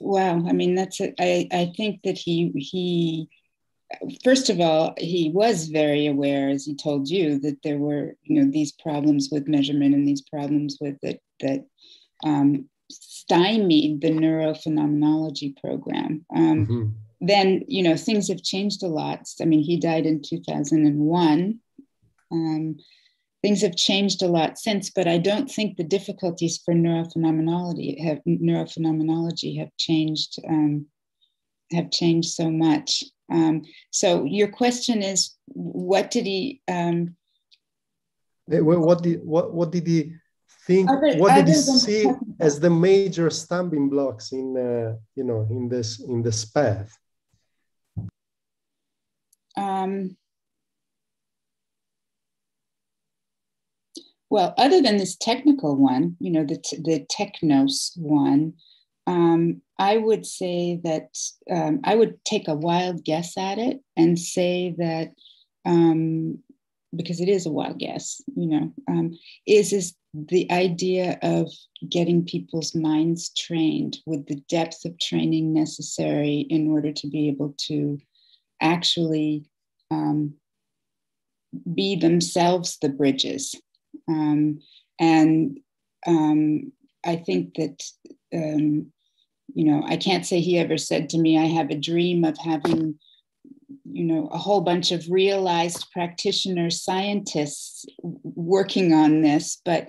S3: Wow, I mean that's a, I, I think that he he first of all he was very aware as he told you that there were you know these problems with measurement and these problems with that that um, stymied the neurophenomenology program. Um, mm-hmm. Then you know things have changed a lot. I mean he died in two thousand and one. Um, things have changed a lot since, but I don't think the difficulties for neurophenomenology have neurophenomenology have changed um, have changed so much. Um, so your question is, what did he? Um,
S5: what did what what did he think? Other, what did he see as the major stumbling blocks in uh, you know in this in this path?
S3: Um, Well, other than this technical one, you know, the, the technos one, um, I would say that um, I would take a wild guess at it and say that um, because it is a wild guess, you know, um, is is the idea of getting people's minds trained with the depth of training necessary in order to be able to actually um, be themselves the bridges um, and um, I think that, um, you know, I can't say he ever said to me, I have a dream of having, you know, a whole bunch of realized practitioner scientists working on this, but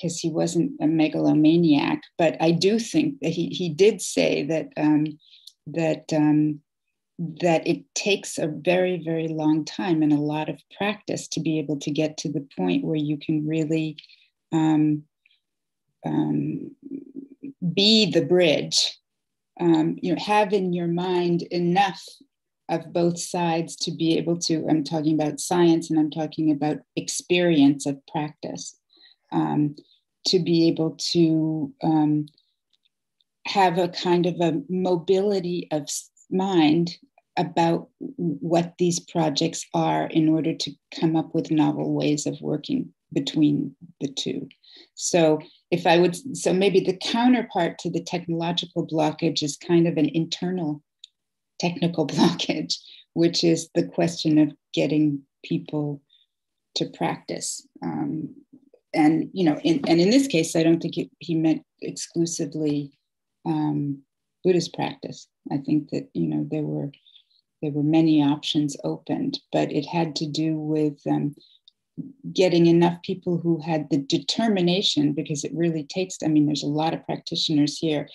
S3: because he wasn't a megalomaniac. But I do think that he, he did say that, um, that, um, that it takes a very, very long time and a lot of practice to be able to get to the point where you can really um, um, be the bridge. Um, you know, have in your mind enough of both sides to be able to. I'm talking about science and I'm talking about experience of practice um, to be able to um, have a kind of a mobility of mind about what these projects are in order to come up with novel ways of working between the two. So, if I would, so maybe the counterpart to the technological blockage is kind of an internal technical blockage, which is the question of getting people to practice. Um, and you know, in, and in this case, I don't think it, he meant exclusively um, Buddhist practice. I think that you know there were there were many options opened, but it had to do with um, getting enough people who had the determination, because it really takes. I mean, there's a lot of practitioners here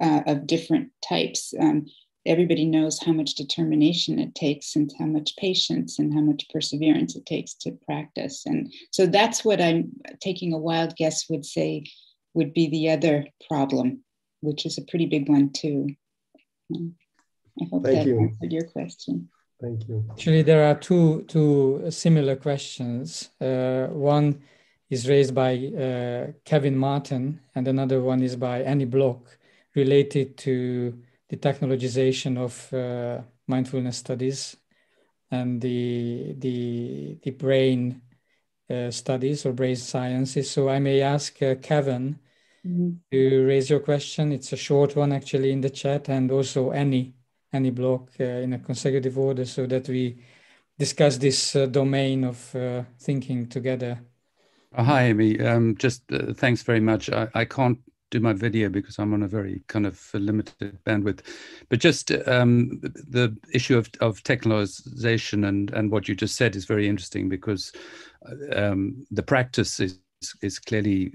S3: uh, of different types. Um, everybody knows how much determination it takes and how much patience and how much perseverance it takes to practice. And so that's what I'm taking a wild guess would say would be the other problem, which is a pretty big one too. I hope Thank that you. answered your question.
S5: Thank you.
S1: Actually, there are two two similar questions. Uh, one is raised by uh, Kevin Martin, and another one is by Annie Block, related to the technologization of uh, mindfulness studies and the the the brain uh, studies or brain sciences. So I may ask uh, Kevin mm-hmm. to raise your question. It's a short one actually in the chat, and also Annie Annie Block uh, in a consecutive order, so that we discuss this uh, domain of uh, thinking together.
S6: Oh, hi, Amy. Um, just thanks very much. I, I can't do my video because I'm on a very kind of limited bandwidth. But just um, the issue of, of technologization and, and what you just said is very interesting because um, the practice is, is clearly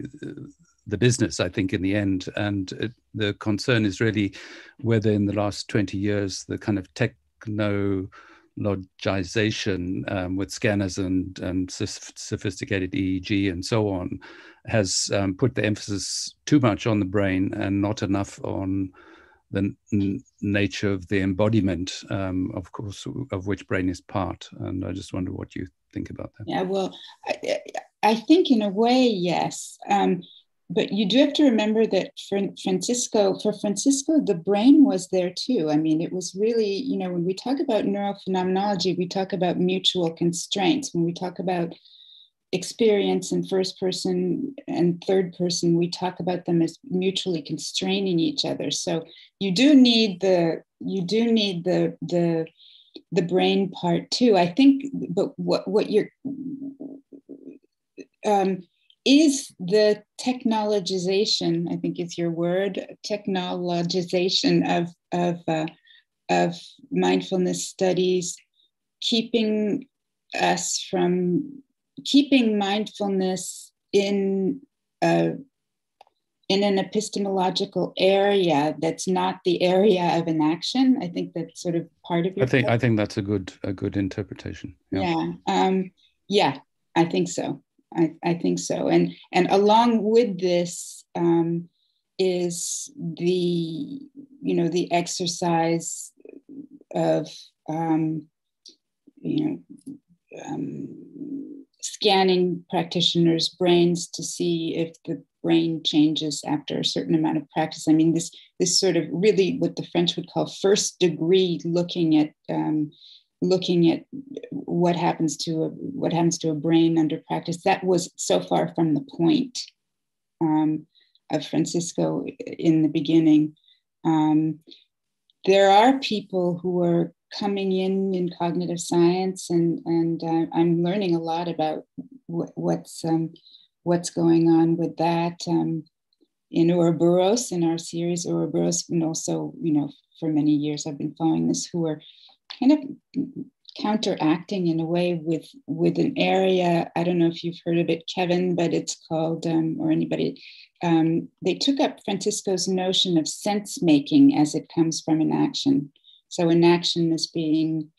S6: the business, I think, in the end. And it, the concern is really whether in the last 20 years, the kind of techno logization um, with scanners and, and sophisticated EEG and so on has um, put the emphasis too much on the brain and not enough on the n- nature of the embodiment, um, of course, of which brain is part. And I just wonder what you think about that.
S3: Yeah, well, I, I think in a way, yes. Um, but you do have to remember that for Francisco, for Francisco, the brain was there too. I mean, it was really, you know, when we talk about neurophenomenology, we talk about mutual constraints. When we talk about experience in first person and third person, we talk about them as mutually constraining each other. So you do need the you do need the the the brain part too. I think, but what what you're um, is the technologization, I think is your word, technologization of, of, uh, of mindfulness studies, keeping us from keeping mindfulness in a, in an epistemological area that's not the area of enaction. I think that's sort of part of your.
S6: I think I think that's a good a good interpretation.
S3: Yeah. Yeah. Um, yeah I think so. I, I think so. And and along with this um, is the you know the exercise of um, you know um, scanning practitioners' brains to see if the brain changes after a certain amount of practice. I mean, this this sort of really what the French would call first degree looking at um, looking at what happens to a, what happens to a brain under practice. That was so far from the point um, of Francisco in the beginning. Um, there are people who are coming in in cognitive science, and and uh, I'm learning a lot about what's um, what's going on with that. Um, in Ouroboros, in our series Ouroboros, and also, you know, for many years I've been following this, who are kind of counteracting in a way with with an area. I don't know if you've heard of it kevin but it's called um, or anybody um, they took up francisco's notion of sense making as it comes from enaction. So enaction is being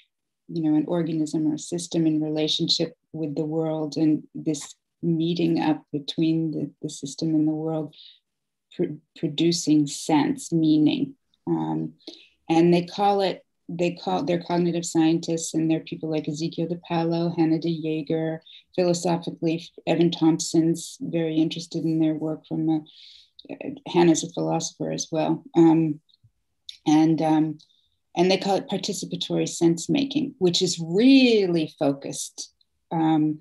S3: you know an organism or a system in relationship with the world and this meeting up between the, the system and the world pr- producing sense meaning. Um, and they call it they call they're cognitive scientists and they're people like Ezequiel Di Paolo, Hanne De Jaegher, Philosophically, Evan Thompson's very interested in their work from a, uh, Hannah's a philosopher as well. Um, and um, and they call it participatory sense making, which is really focused um,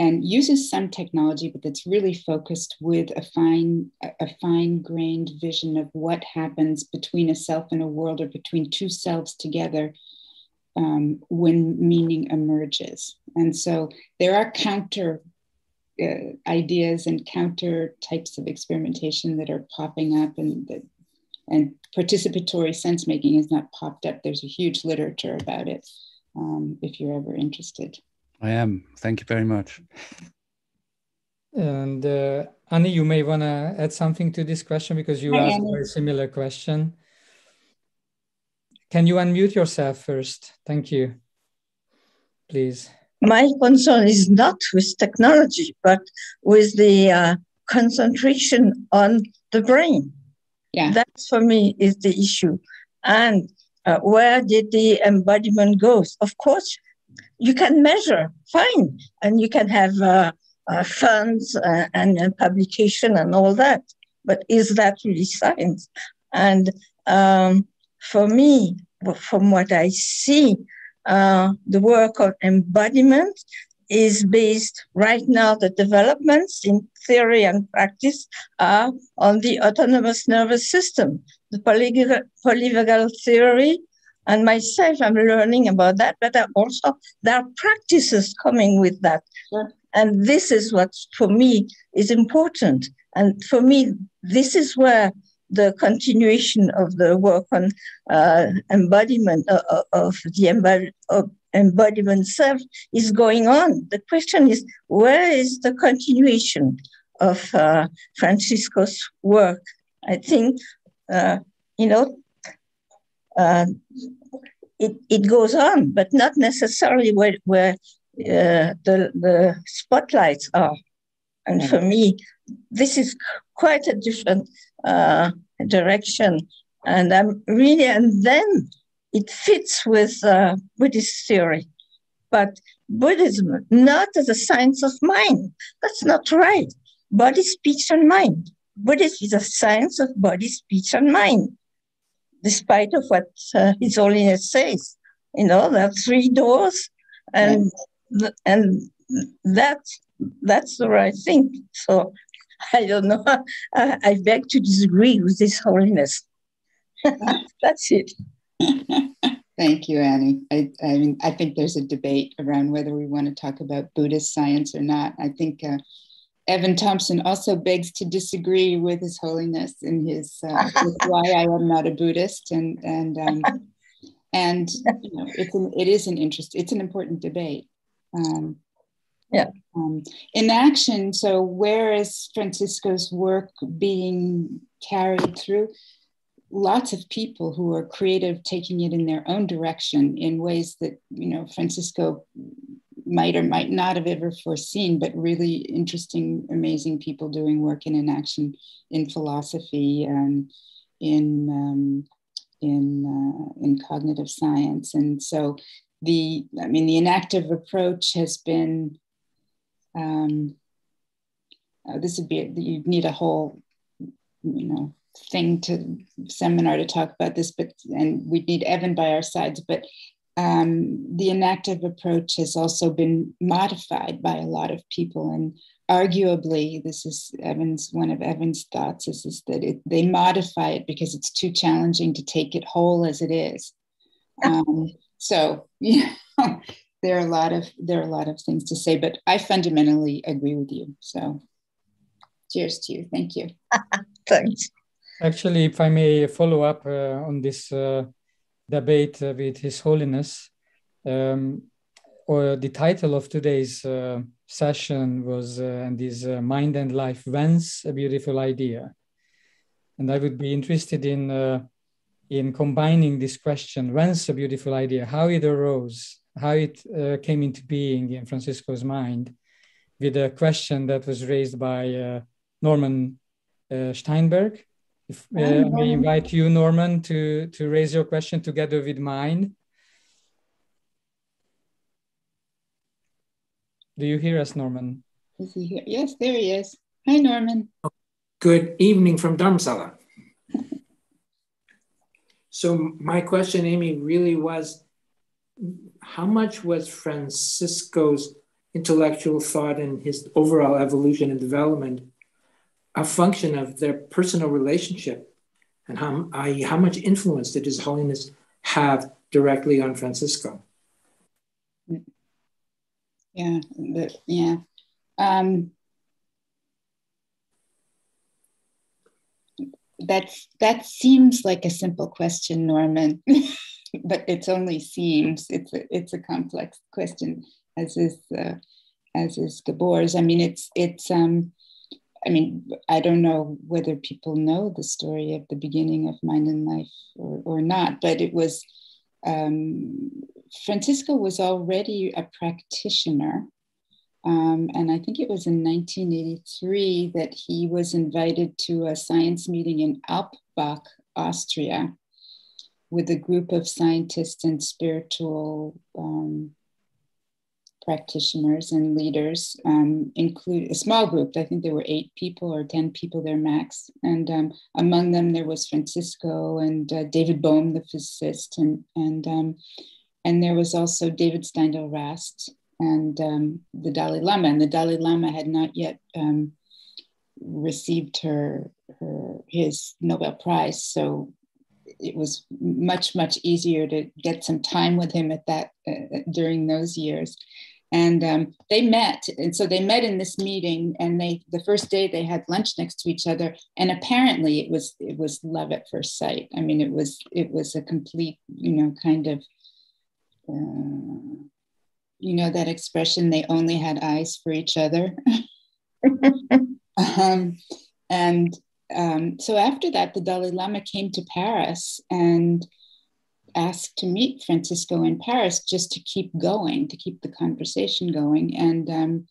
S3: and uses some technology, but that's really focused with a fine, a fine-grained vision of what happens between a self and a world, or between two selves together, um, when meaning emerges. And so there are counter uh, ideas and counter types of experimentation that are popping up and that and participatory sense making has not popped up. There's a huge literature about it um, if you're ever interested.
S6: I am. Thank you very much.
S1: And uh, Annie, you may want to add something to this question because you Hi, asked Annie. a very similar question. Can you unmute yourself first? Thank you. Please.
S7: My concern is not with technology, but with the uh, concentration on the brain. Yeah. That for me is the issue. And uh, where did the embodiment go? Of course, you can measure, fine, and you can have uh, uh, funds uh, and publication and all that. But is that really science? And um, for me, from what I see, uh, the work on embodiment is based right now, the developments in theory and practice are on the autonomous nervous system, the polyvagal theory. And myself, I'm learning about that, but also there are practices coming with that. And this is what, for me, is important. And for me, this is where the continuation of the work on uh, embodiment uh, uh of the embod- of embodiment self is going on. The question is, where is the continuation of uh, Francisco's work? I think, uh, you know, uh, it, it goes on, but not necessarily where, where the, the spotlights are. And for me, this is quite a different uh, direction. And I'm really, and then it fits with uh, Buddhist theory. But Buddhism, not as a science of mind. That's not right. Body, speech, and mind. Buddhism is a science of body, speech, and mind, despite of what uh, His Holiness says. You know, there are three doors, and and that that's the right thing. So I don't know. I, I beg to disagree with His Holiness. That's it.
S3: Thank you, Annie. I, I, mean, I think there's a debate around whether we want to talk about Buddhist science or not. I think uh, Evan Thompson also begs to disagree with His Holiness in his uh, why I am not a Buddhist, and and um, and you know, it's an, it is an interest. It's an important debate. Um,
S7: yeah.
S3: Um, enaction, so where is Francisco's work being carried through? Lots of people who are creative taking it in their own direction in ways that, you know, Francisco might or might not have ever foreseen, but really interesting, amazing people doing work in enaction in philosophy and in um, in uh, in cognitive science. And so the I mean the enactive approach has been um, uh, this would be you'd need a whole you know thing to seminar to talk about this but and we'd need evan by our sides but um, the enactive approach has also been modified by a lot of people and arguably this is evan's one of evan's thoughts is, is that it, they modify it because it's too challenging to take it whole as it is um, so yeah there are a lot of there are a lot of things to say, but I fundamentally agree with you. So, cheers to you. Thank you.
S7: Thanks.
S1: Actually, if I may follow up uh, on this uh, debate uh, with His Holiness, um, or the title of today's uh, session was uh, and is uh, "Mind and Life: Whence a Beautiful Idea," and I would be interested in in combining this question, "Whence a beautiful idea?" How it arose how it uh, came into being in Francisco's mind with a question that was raised by uh, Norman uh, Steinberg. If uh, I invite you, Norman, to, to raise your question together with mine. Do you hear us, Norman?
S3: Is he here? Yes, there he is. Hi, Norman.
S8: Good evening from Dharamsala. so my question, Amy, really was how much was Francisco's intellectual thought and his overall evolution and development a function of their personal relationship? And how, I, how much influence did His Holiness have directly on Francisco.
S3: Yeah, the, yeah. Um, that's that seems like a simple question, Norman, but it's only seems. It's a it's a complex question, as is uh, as is Gabor's. I mean, it's it's um, I mean, I don't know whether people know the story of the beginning of Mind and Life or, or not, but it was um, Francisco was already a practitioner. Um, and I think it was in 1983 that he was invited to a science meeting in Alpbach, Austria, with a group of scientists and spiritual um, practitioners and leaders, um, include a small group. I think there were eight people or 10 people there max. And um, among them, there was Francisco and uh, David Bohm, the physicist, and, and, um, and there was also David Steindl Rast and um, the Dalai Lama. And the Dalai Lama had not yet um, received her, her, his Nobel Prize. So it was much much easier to get some time with him at that uh, during those years and um, they met and so they met in this meeting and they the first day they had lunch next to each other and apparently it was it was love at first sight. I mean it was it was a complete you know kind of uh, you know that expression they only had eyes for each other. Um, and um, so after that the dalai lama came to paris and asked to meet Francisco in Paris just to keep going, to keep the conversation going. And um,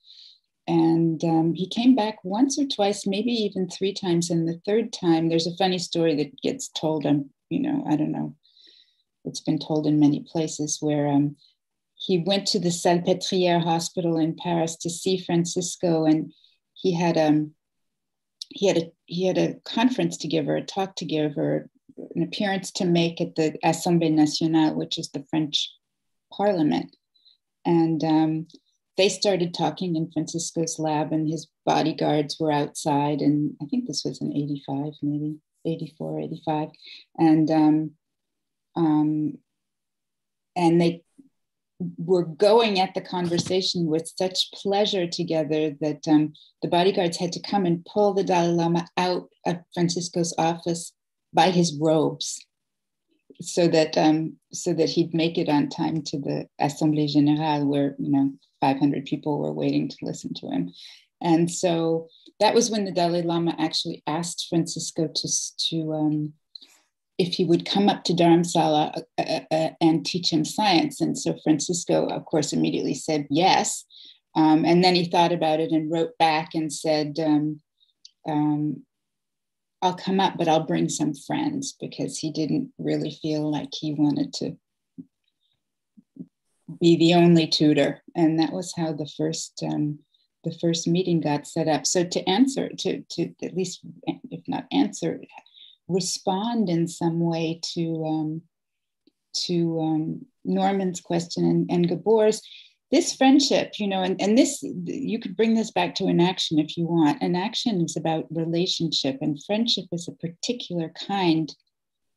S3: and um, he came back once or twice, maybe even three times. And the third time, there's a funny story that gets told. Um, you know, I don't know. It's been told in many places where um, he went to the Salpêtrière Hospital in Paris to see Francisco, and he had um he had a he had a conference to give or a talk to give or an appearance to make at the Assemblée Nationale, which is the French parliament. And um, they started talking in Francisco's lab, and his bodyguards were outside. And I think this was in 85, maybe 84, 85. And, um, um, and they were going at the conversation with such pleasure together that um, the bodyguards had to come and pull the Dalai Lama out of Francisco's office by his robes so that um, so that he'd make it on time to the Assemblée Générale, where you know 500 people were waiting to listen to him, and so that was when the Dalai Lama actually asked Francisco to to um, if he would come up to Dharamsala uh, uh, uh, and teach him science, and so Francisco, of course, immediately said yes, um, and then he thought about it and wrote back and said. Um, um I'll come up, but I'll bring some friends because he didn't really feel like he wanted to be the only tutor. And that was how the first um, the first meeting got set up. So to answer, to to at least if not answer, respond in some way to um, to um, Norman's question and, and Gabor's, this friendship, you know, and, and this, you could bring this back to enaction if you want. Enaction is about relationship, and friendship is a particular kind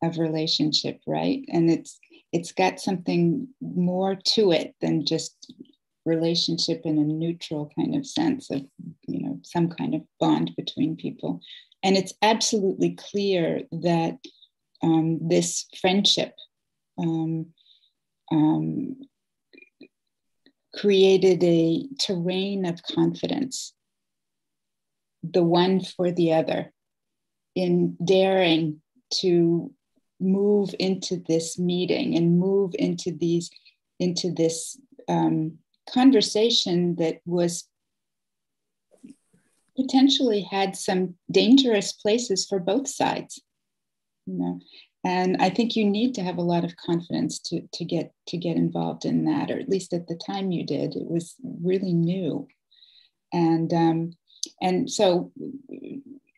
S3: of relationship, right? And it's it's got something more to it than just relationship in a neutral kind of sense of, you know, some kind of bond between people. And it's absolutely clear that um, this friendship um, um, created a terrain of confidence, the one for the other, in daring to move into this meeting and move into these into this um, conversation that was potentially had some dangerous places for both sides you know and i think you need to have a lot of confidence to, to get to get involved in that or at least at the time you did. It was really new. And um, and so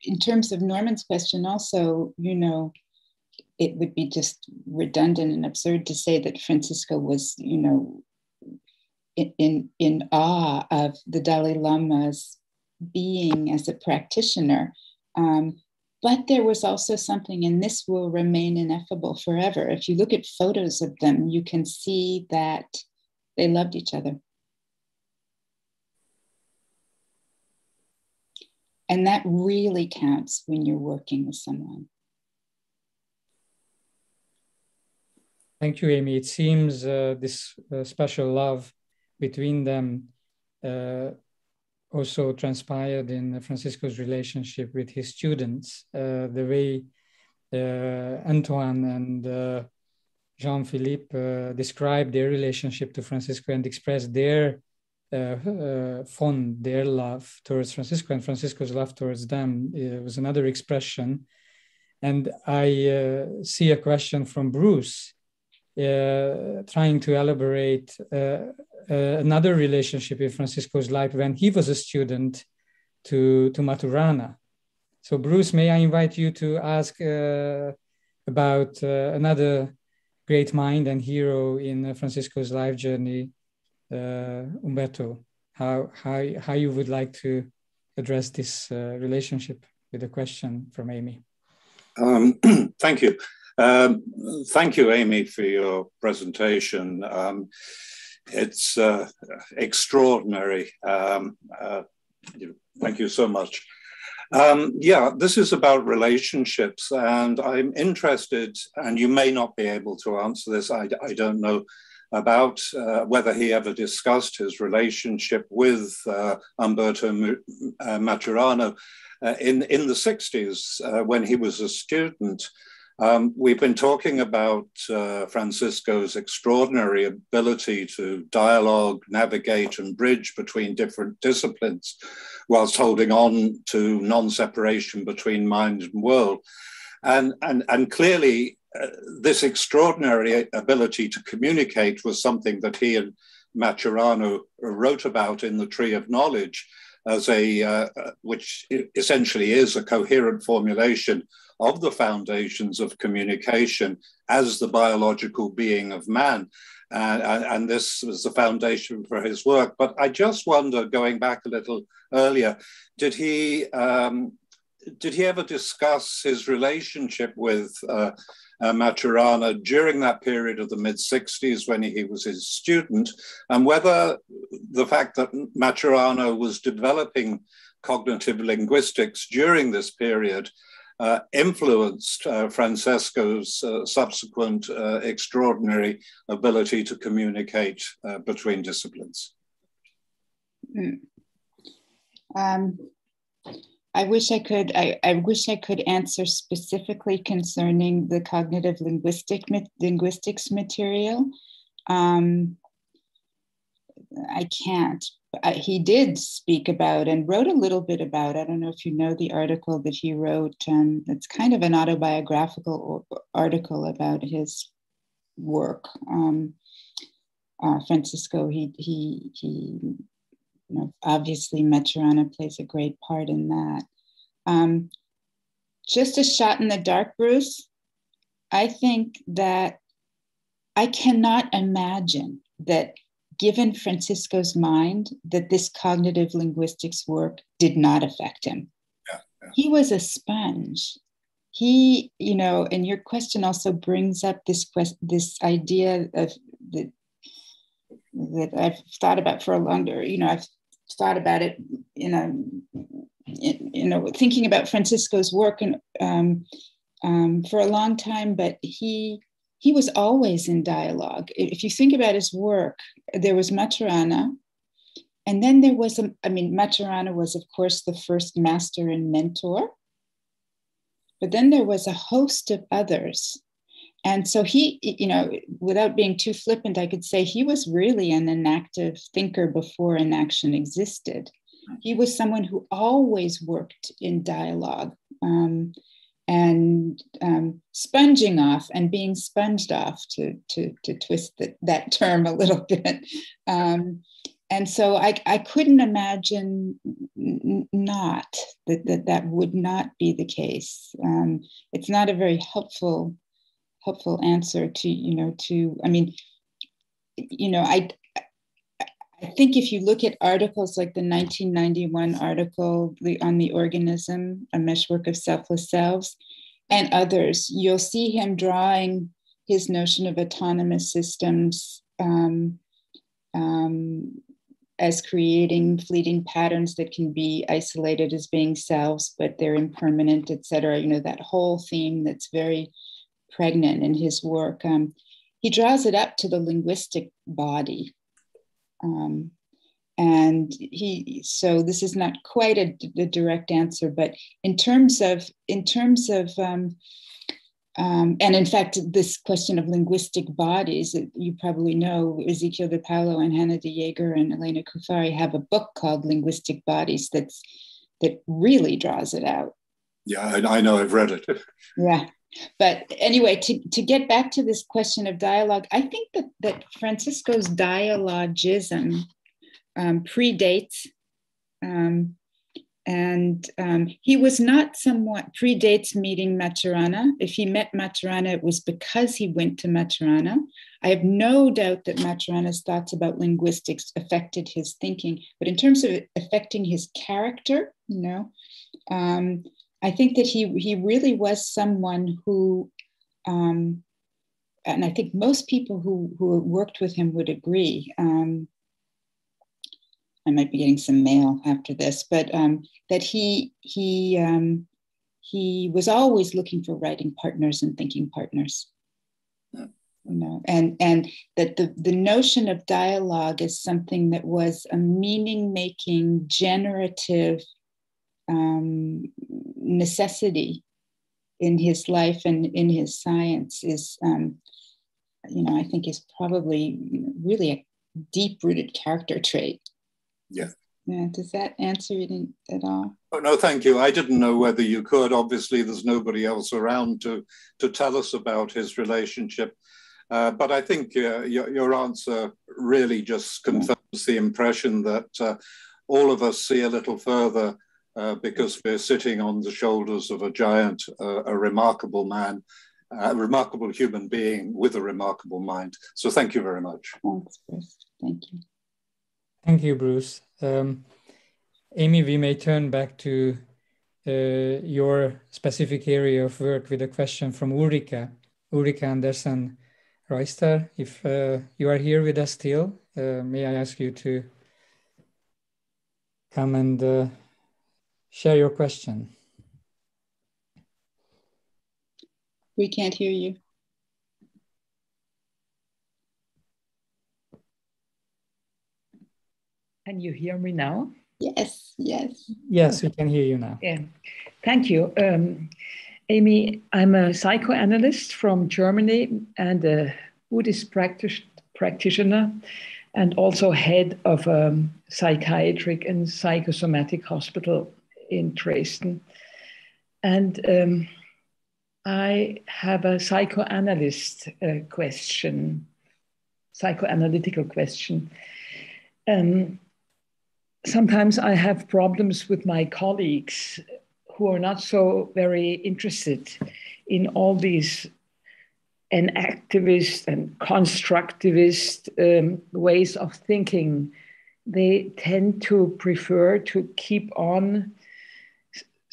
S3: in terms of norman's question also you know it would be just redundant and absurd to say that francisco was you know in in, in awe of the dalai lama's being as a practitioner. Um, but there was also something, and this will remain ineffable forever. If you look at photos of them, you can see that they loved each other. And that really counts when you're working with someone.
S1: Thank you, Amy. It seems uh, this uh, special love between them uh, also transpired in Francisco's relationship with his students. Uh, the way uh, Antoine and uh, Jean Philippe described their relationship to Francisco and expressed their fond, their love towards Francisco and Francisco's love towards them it was another expression. And I see a question from Bruce uh, trying to elaborate uh, uh, another relationship in Francisco's life when he was a student to, to Maturana. So, Bruce, may I invite you to ask about another great mind and hero in Francisco's life journey, Umberto? How, how, how you would like to address this relationship with a question from Amy?
S9: Um, thank you. Um, thank you, Amy, for your presentation. Um, it's uh, extraordinary. Um, uh, thank you so much. Um, yeah, this is about relationships, and I'm interested, and you may not be able to answer this, I, I don't know, about uh, whether he ever discussed his relationship with uh, Umberto uh, Maturana uh, in, in the 60s uh, when he was a student. Um, we've been talking about uh, Francisco's extraordinary ability to dialogue, navigate, and bridge between different disciplines whilst holding on to non separation between mind and world. And, and, and clearly, uh, this extraordinary ability to communicate was something that he and Maturana wrote about in The Tree of Knowledge as a, uh, uh which essentially is a coherent formulation of the foundations of communication as the biological being of man. Uh, and this was the foundation for his work. But I just wonder, going back a little earlier, did he um, did he ever discuss his relationship with uh, uh, Maturana during that period of the mid 60s when he was his student, and whether the fact that Maturana was developing cognitive linguistics during this period uh, influenced uh, Francesco's uh, subsequent uh, extraordinary ability to communicate uh, between disciplines.
S3: Mm. Um, I wish I could. I, I, wish I could answer specifically concerning the cognitive linguistic linguistics material. Um, I can't he did speak about and wrote a little bit about. I don't know if you know the article that he wrote. Um, it's kind of an autobiographical article about his work. Um, uh, Francisco, he he he, you know, obviously Maturana plays a great part in that. Um, just a shot in the dark, Bruce. I think that I cannot imagine that given Francisco's mind that this cognitive linguistics work did not affect him. Yeah, yeah. He was a sponge. He, you know, and your question also brings up this quest, this idea of the that I've thought about for a longer, you know, I've thought about it in a, you know, thinking about Francisco's work and um, um, for a long time, but he he was always in dialogue. If you think about his work, there was Maturana, and then there was, a, I mean, Maturana was, of course, the first master and mentor. But then there was a host of others. And so he, you know, without being too flippant, I could say he was really an enactive thinker before enaction existed. He was someone who always worked in dialogue. Um, and um, sponging off and being sponged off to, to, to twist the, that term a little bit. Um, and so I, I couldn't imagine not that, that that would not be the case. Um, it's not a very helpful helpful answer to you know to I mean you know I I think if you look at articles like the 1991 article on the organism, a meshwork of selfless selves, and others, you'll see him drawing his notion of autonomous systems um, um, as creating fleeting patterns that can be isolated as being selves, but they're impermanent, et cetera. You know, that whole theme that's very pregnant in his work. Um, he draws it up to the linguistic body. Um, and he so this is not quite a, a, direct answer but in terms of in terms of um, um, and in fact, this question of linguistic bodies, you probably know Ezequiel Di Paolo and Hanne De Jaegher and Elena Cuffari have a book called Linguistic Bodies that's that really draws it out.
S9: Yeah, I, I know, I've read it.
S3: yeah. But anyway, to, to get back to this question of dialogue, I think that, that Francisco's dialogism um, predates um, and um, he was not somewhat predates meeting Maturana. If he met Maturana, it was because he went to Maturana. I have no doubt that Maturana's thoughts about linguistics affected his thinking, but in terms of affecting his character, you know, um, I think that he he really was someone who, um, and I think most people who who worked with him would agree. Um, I might be getting some mail after this, but um, that he he um, he was always looking for writing partners and thinking partners. You know, and and that the the notion of dialogue is something that was a meaning making, generative um, necessity in his life and in his science is, um, you know, I think is probably really a deep rooted character trait
S9: yeah.
S3: Yeah. Does that answer it in, at all?
S9: Oh no, thank you. I didn't know whether you could. Obviously, there's nobody else around to to tell us about his relationship. Uh, but I think uh, your, your answer really just confirms the impression that uh, all of us see a little further uh, because we're sitting on the shoulders of a giant, uh, a remarkable man, a remarkable human being with a remarkable mind. So thank you very much.
S3: Thanks, Bruce. Thank you.
S1: Thank you, Bruce. Um, Amy, we may turn back to uh, your specific area of work with a question from Ulrika, Ulrika Andersen Royster. If uh, you are here with us still, uh, may I ask you to come and uh, share your question?
S3: We can't hear you.
S10: Can you hear me now?
S3: Yes, yes.
S1: Yes, we can hear you now.
S10: Yeah, thank you. Um, Amy, I'm a psychoanalyst from Germany and a Buddhist practice, practitioner and also head of a psychiatric and psychosomatic hospital in Dresden. And um, I have a psychoanalyst uh, question, psychoanalytical question. Um, sometimes I have problems with my colleagues who are not so very interested in all these enactivist and constructivist um, ways of thinking. They tend to prefer to keep on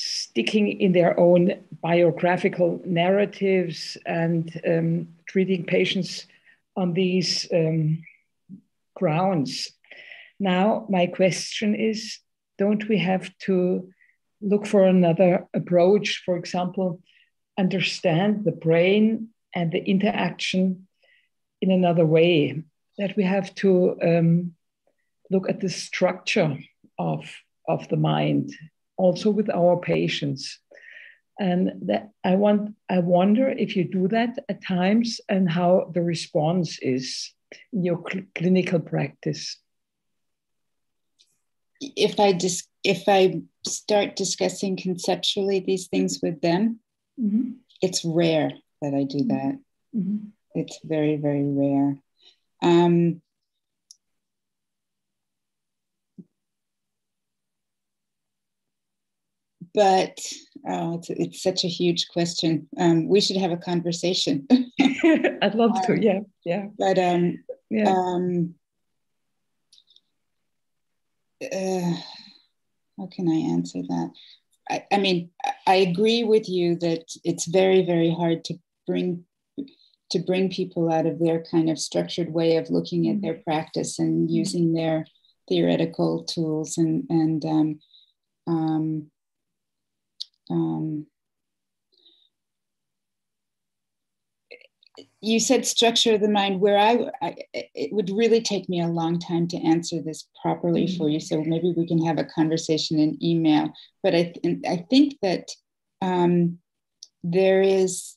S10: sticking in their own biographical narratives and um, treating patients on these um, grounds. Now, my question is don't we have to look for another approach? For example, understand the brain and the interaction in another way, that we have to um, look at the structure of, of the mind, also with our patients. And that I want I wonder if you do that at times and how the response is in your cl- clinical practice
S3: if I dis- if I start discussing conceptually these things with them, mm-hmm. it's rare that I do mm-hmm. that. Mm-hmm. It's very very rare. Um, but oh, it's, it's such a huge question. Um, we should have a conversation.
S10: I'd love to. Yeah, yeah.
S3: But um, yeah. um, uh, how can I answer that? I, I mean, I agree with you that it's very, very hard to bring to bring people out of their kind of structured way of looking at their practice and mm-hmm. using their theoretical tools and and um, um, um, you said structure of the mind where I, I, it would really take me a long time to answer this properly mm-hmm. for you so maybe we can have a conversation in email. But i, I think that um, there is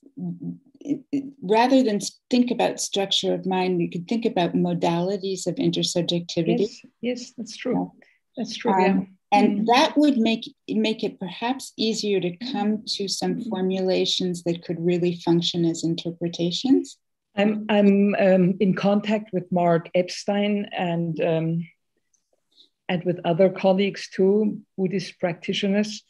S3: rather than think about structure of mind you could think about modalities of intersubjectivity
S10: yes, yes that's true. That's true um, yeah
S3: and mm. that would make make it perhaps easier to come to some mm-hmm. formulations that could really function as interpretations
S10: i'm i'm um, in contact with mark epstein and um, and with other colleagues too buddhist practitioners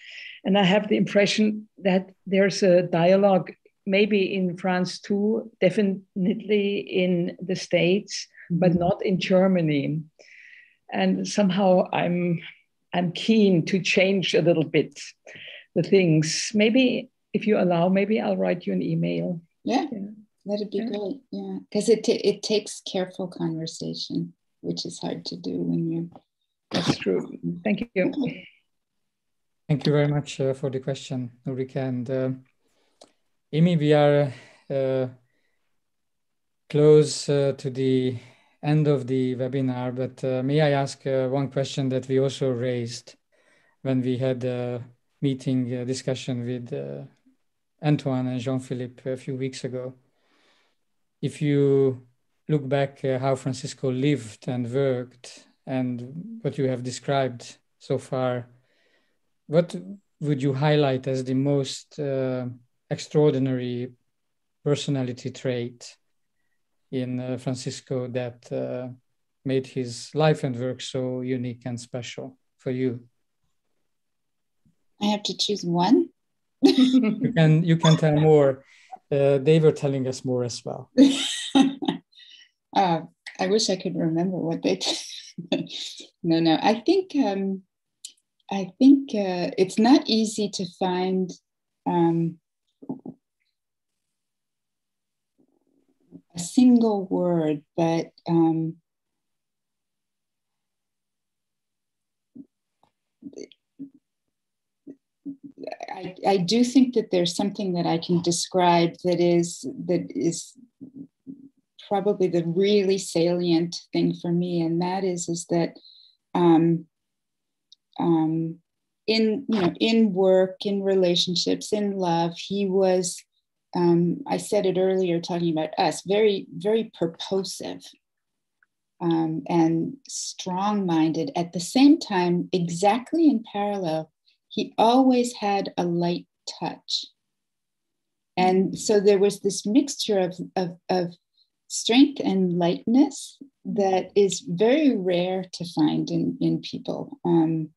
S10: and i have the impression that there's a dialogue maybe in france too definitely in the states but mm-hmm. not in germany and somehow i'm I'm keen to change a little bit the things. Maybe if you allow, maybe I'll write you an email.
S3: Yeah, yeah. that'd be yeah. great. Yeah, because it t- it takes careful conversation, which is hard to do when you're.
S10: That's true. Thank you.
S1: Thank you very much uh, for the question, Ulrike. And uh, Amy, we are uh, close uh, to the end of the webinar, but uh, may I ask uh, one question that we also raised when we had a meeting a discussion with uh, Antoine and Jean-Philippe a few weeks ago. If you look back uh, how Francisco lived and worked and what you have described so far, what would you highlight as the most uh, extraordinary personality trait in uh, Francisco that uh, made his life and work so unique and special for you?
S3: I have to choose one.
S1: you can you can tell more. Uh, they were telling us more as well.
S3: uh, I wish I could remember what they. no, no. I think um, I think uh, it's not easy to find um, a single word, but um, I, I do think that there's something that I can describe that is that is probably the really salient thing for me, and that is is that um, um, in you know in work, in relationships, in love, he was um, I said it earlier, talking about us, very, very purposive um, and strong minded. At the same time, exactly in parallel, he always had a light touch. And so there was this mixture of, of, of strength and lightness that is very rare to find in, in people. Um,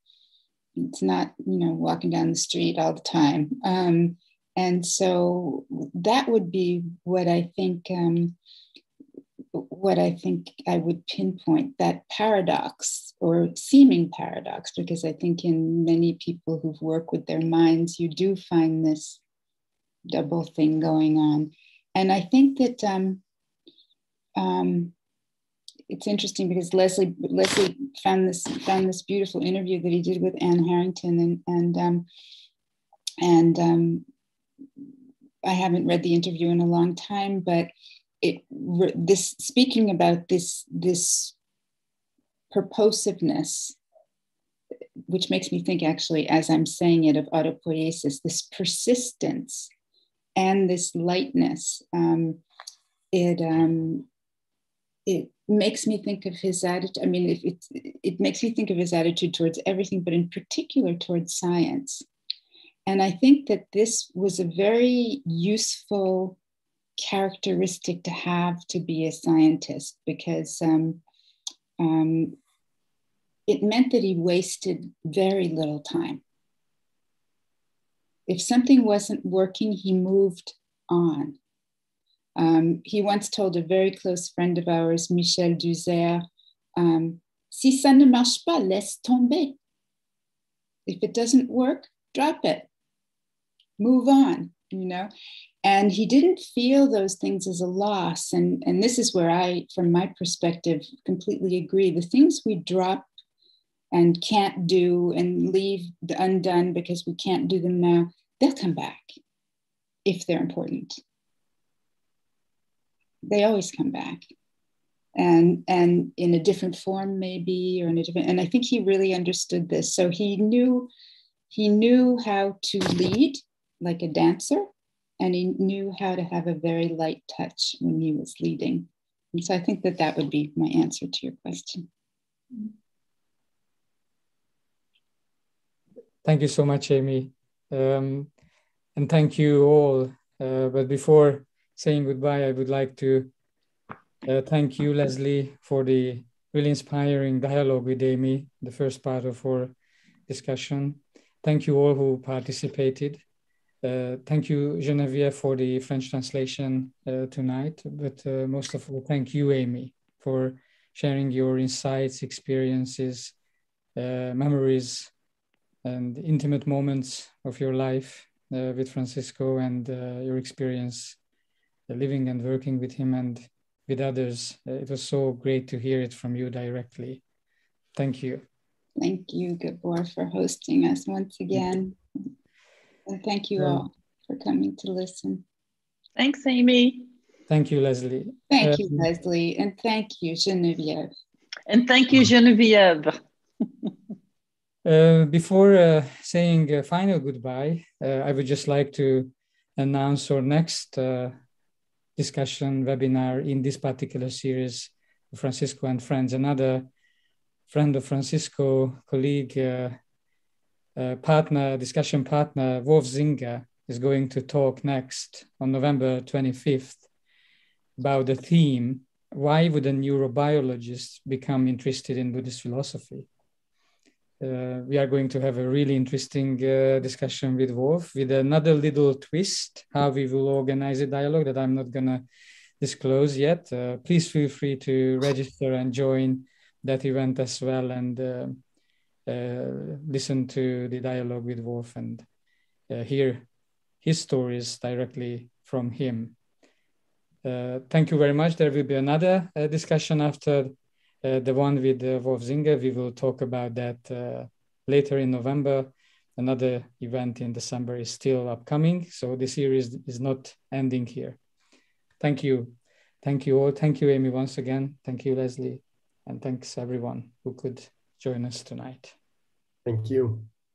S3: it's not, you know, walking down the street all the time. Um, and so that would be what I think. Um, what I think I would pinpoint that paradox or seeming paradox, because I think in many people who've worked with their minds, you do find this double thing going on. And I think that um, um, it's interesting because Leslie Leslie found this found this beautiful interview that he did with Anne Harrington and and um, and um, I haven't read the interview in a long time, but it this speaking about this this purposiveness, which makes me think actually as I'm saying it of autopoiesis, this persistence and this lightness. Um, it um, it makes me think of his attitude. I mean, it, it, it makes me think of his attitude towards everything, but in particular towards science. And I think that this was a very useful characteristic to have to be a scientist because um, um, it meant that he wasted very little time. If something wasn't working, he moved on. Um, he once told a very close friend of ours, Michel Duzer, um, Si ça ne marche pas, laisse tomber. If it doesn't work, drop it. Move on, you know? And he didn't feel those things as a loss. And, and this is where I, from my perspective, completely agree. The things we drop and can't do and leave undone because we can't do them now, they'll come back if they're important. They always come back. And, and in a different form maybe or in a different and i think he really understood this so he knew he knew how to lead like a dancer and he knew how to have a very light touch when he was leading and so i think that that would be my answer to your question
S1: thank you so much amy um, and thank you all. Uh, but before saying goodbye, I would like to uh, thank you, Leslie, for the really inspiring dialogue with Amy, the first part of our discussion. Thank you all who participated. Uh, thank you, Genevieve, for the French translation uh, tonight. But uh, most of all, thank you, Amy, for sharing your insights, experiences, uh, memories, and intimate moments of your life uh, with Francisco and your experience living and working with him and with others. it was so great to hear it from you directly. Thank you.
S3: Thank you, Gabor, for hosting us once again. And thank you all for coming to listen.
S2: Thanks, Amy.
S1: Thank you, Leslie.
S3: Thank um, you, Leslie. And thank you, Genevieve.
S2: And thank you, Genevieve.
S1: Uh, before uh, saying a final goodbye, uh, I would just like to announce our next uh, discussion webinar in this particular series, Francisco and Friends. Another friend of Francisco, colleague, uh, partner, discussion partner, Wolf Singer, is going to talk next on November 25th about the theme, why would a neurobiologist become interested in Buddhist philosophy? uh, we are going to have a really interesting uh, discussion with Wolf with another little twist how we will organize a dialogue that I'm not gonna disclose yet. Uh, please feel free to register and join that event as well and uh, listen to the dialogue with Wolf and uh, hear his stories directly from him. thank you very much. There will be another discussion after uh, the one with uh, Wolf Singer, we will talk about that uh, later in November. Another event in December is still upcoming. So the series is not ending here. Thank you. Thank you all. Thank you, Amy, once again. Thank you, Leslie. And thanks everyone who could join us tonight.
S5: Thank you.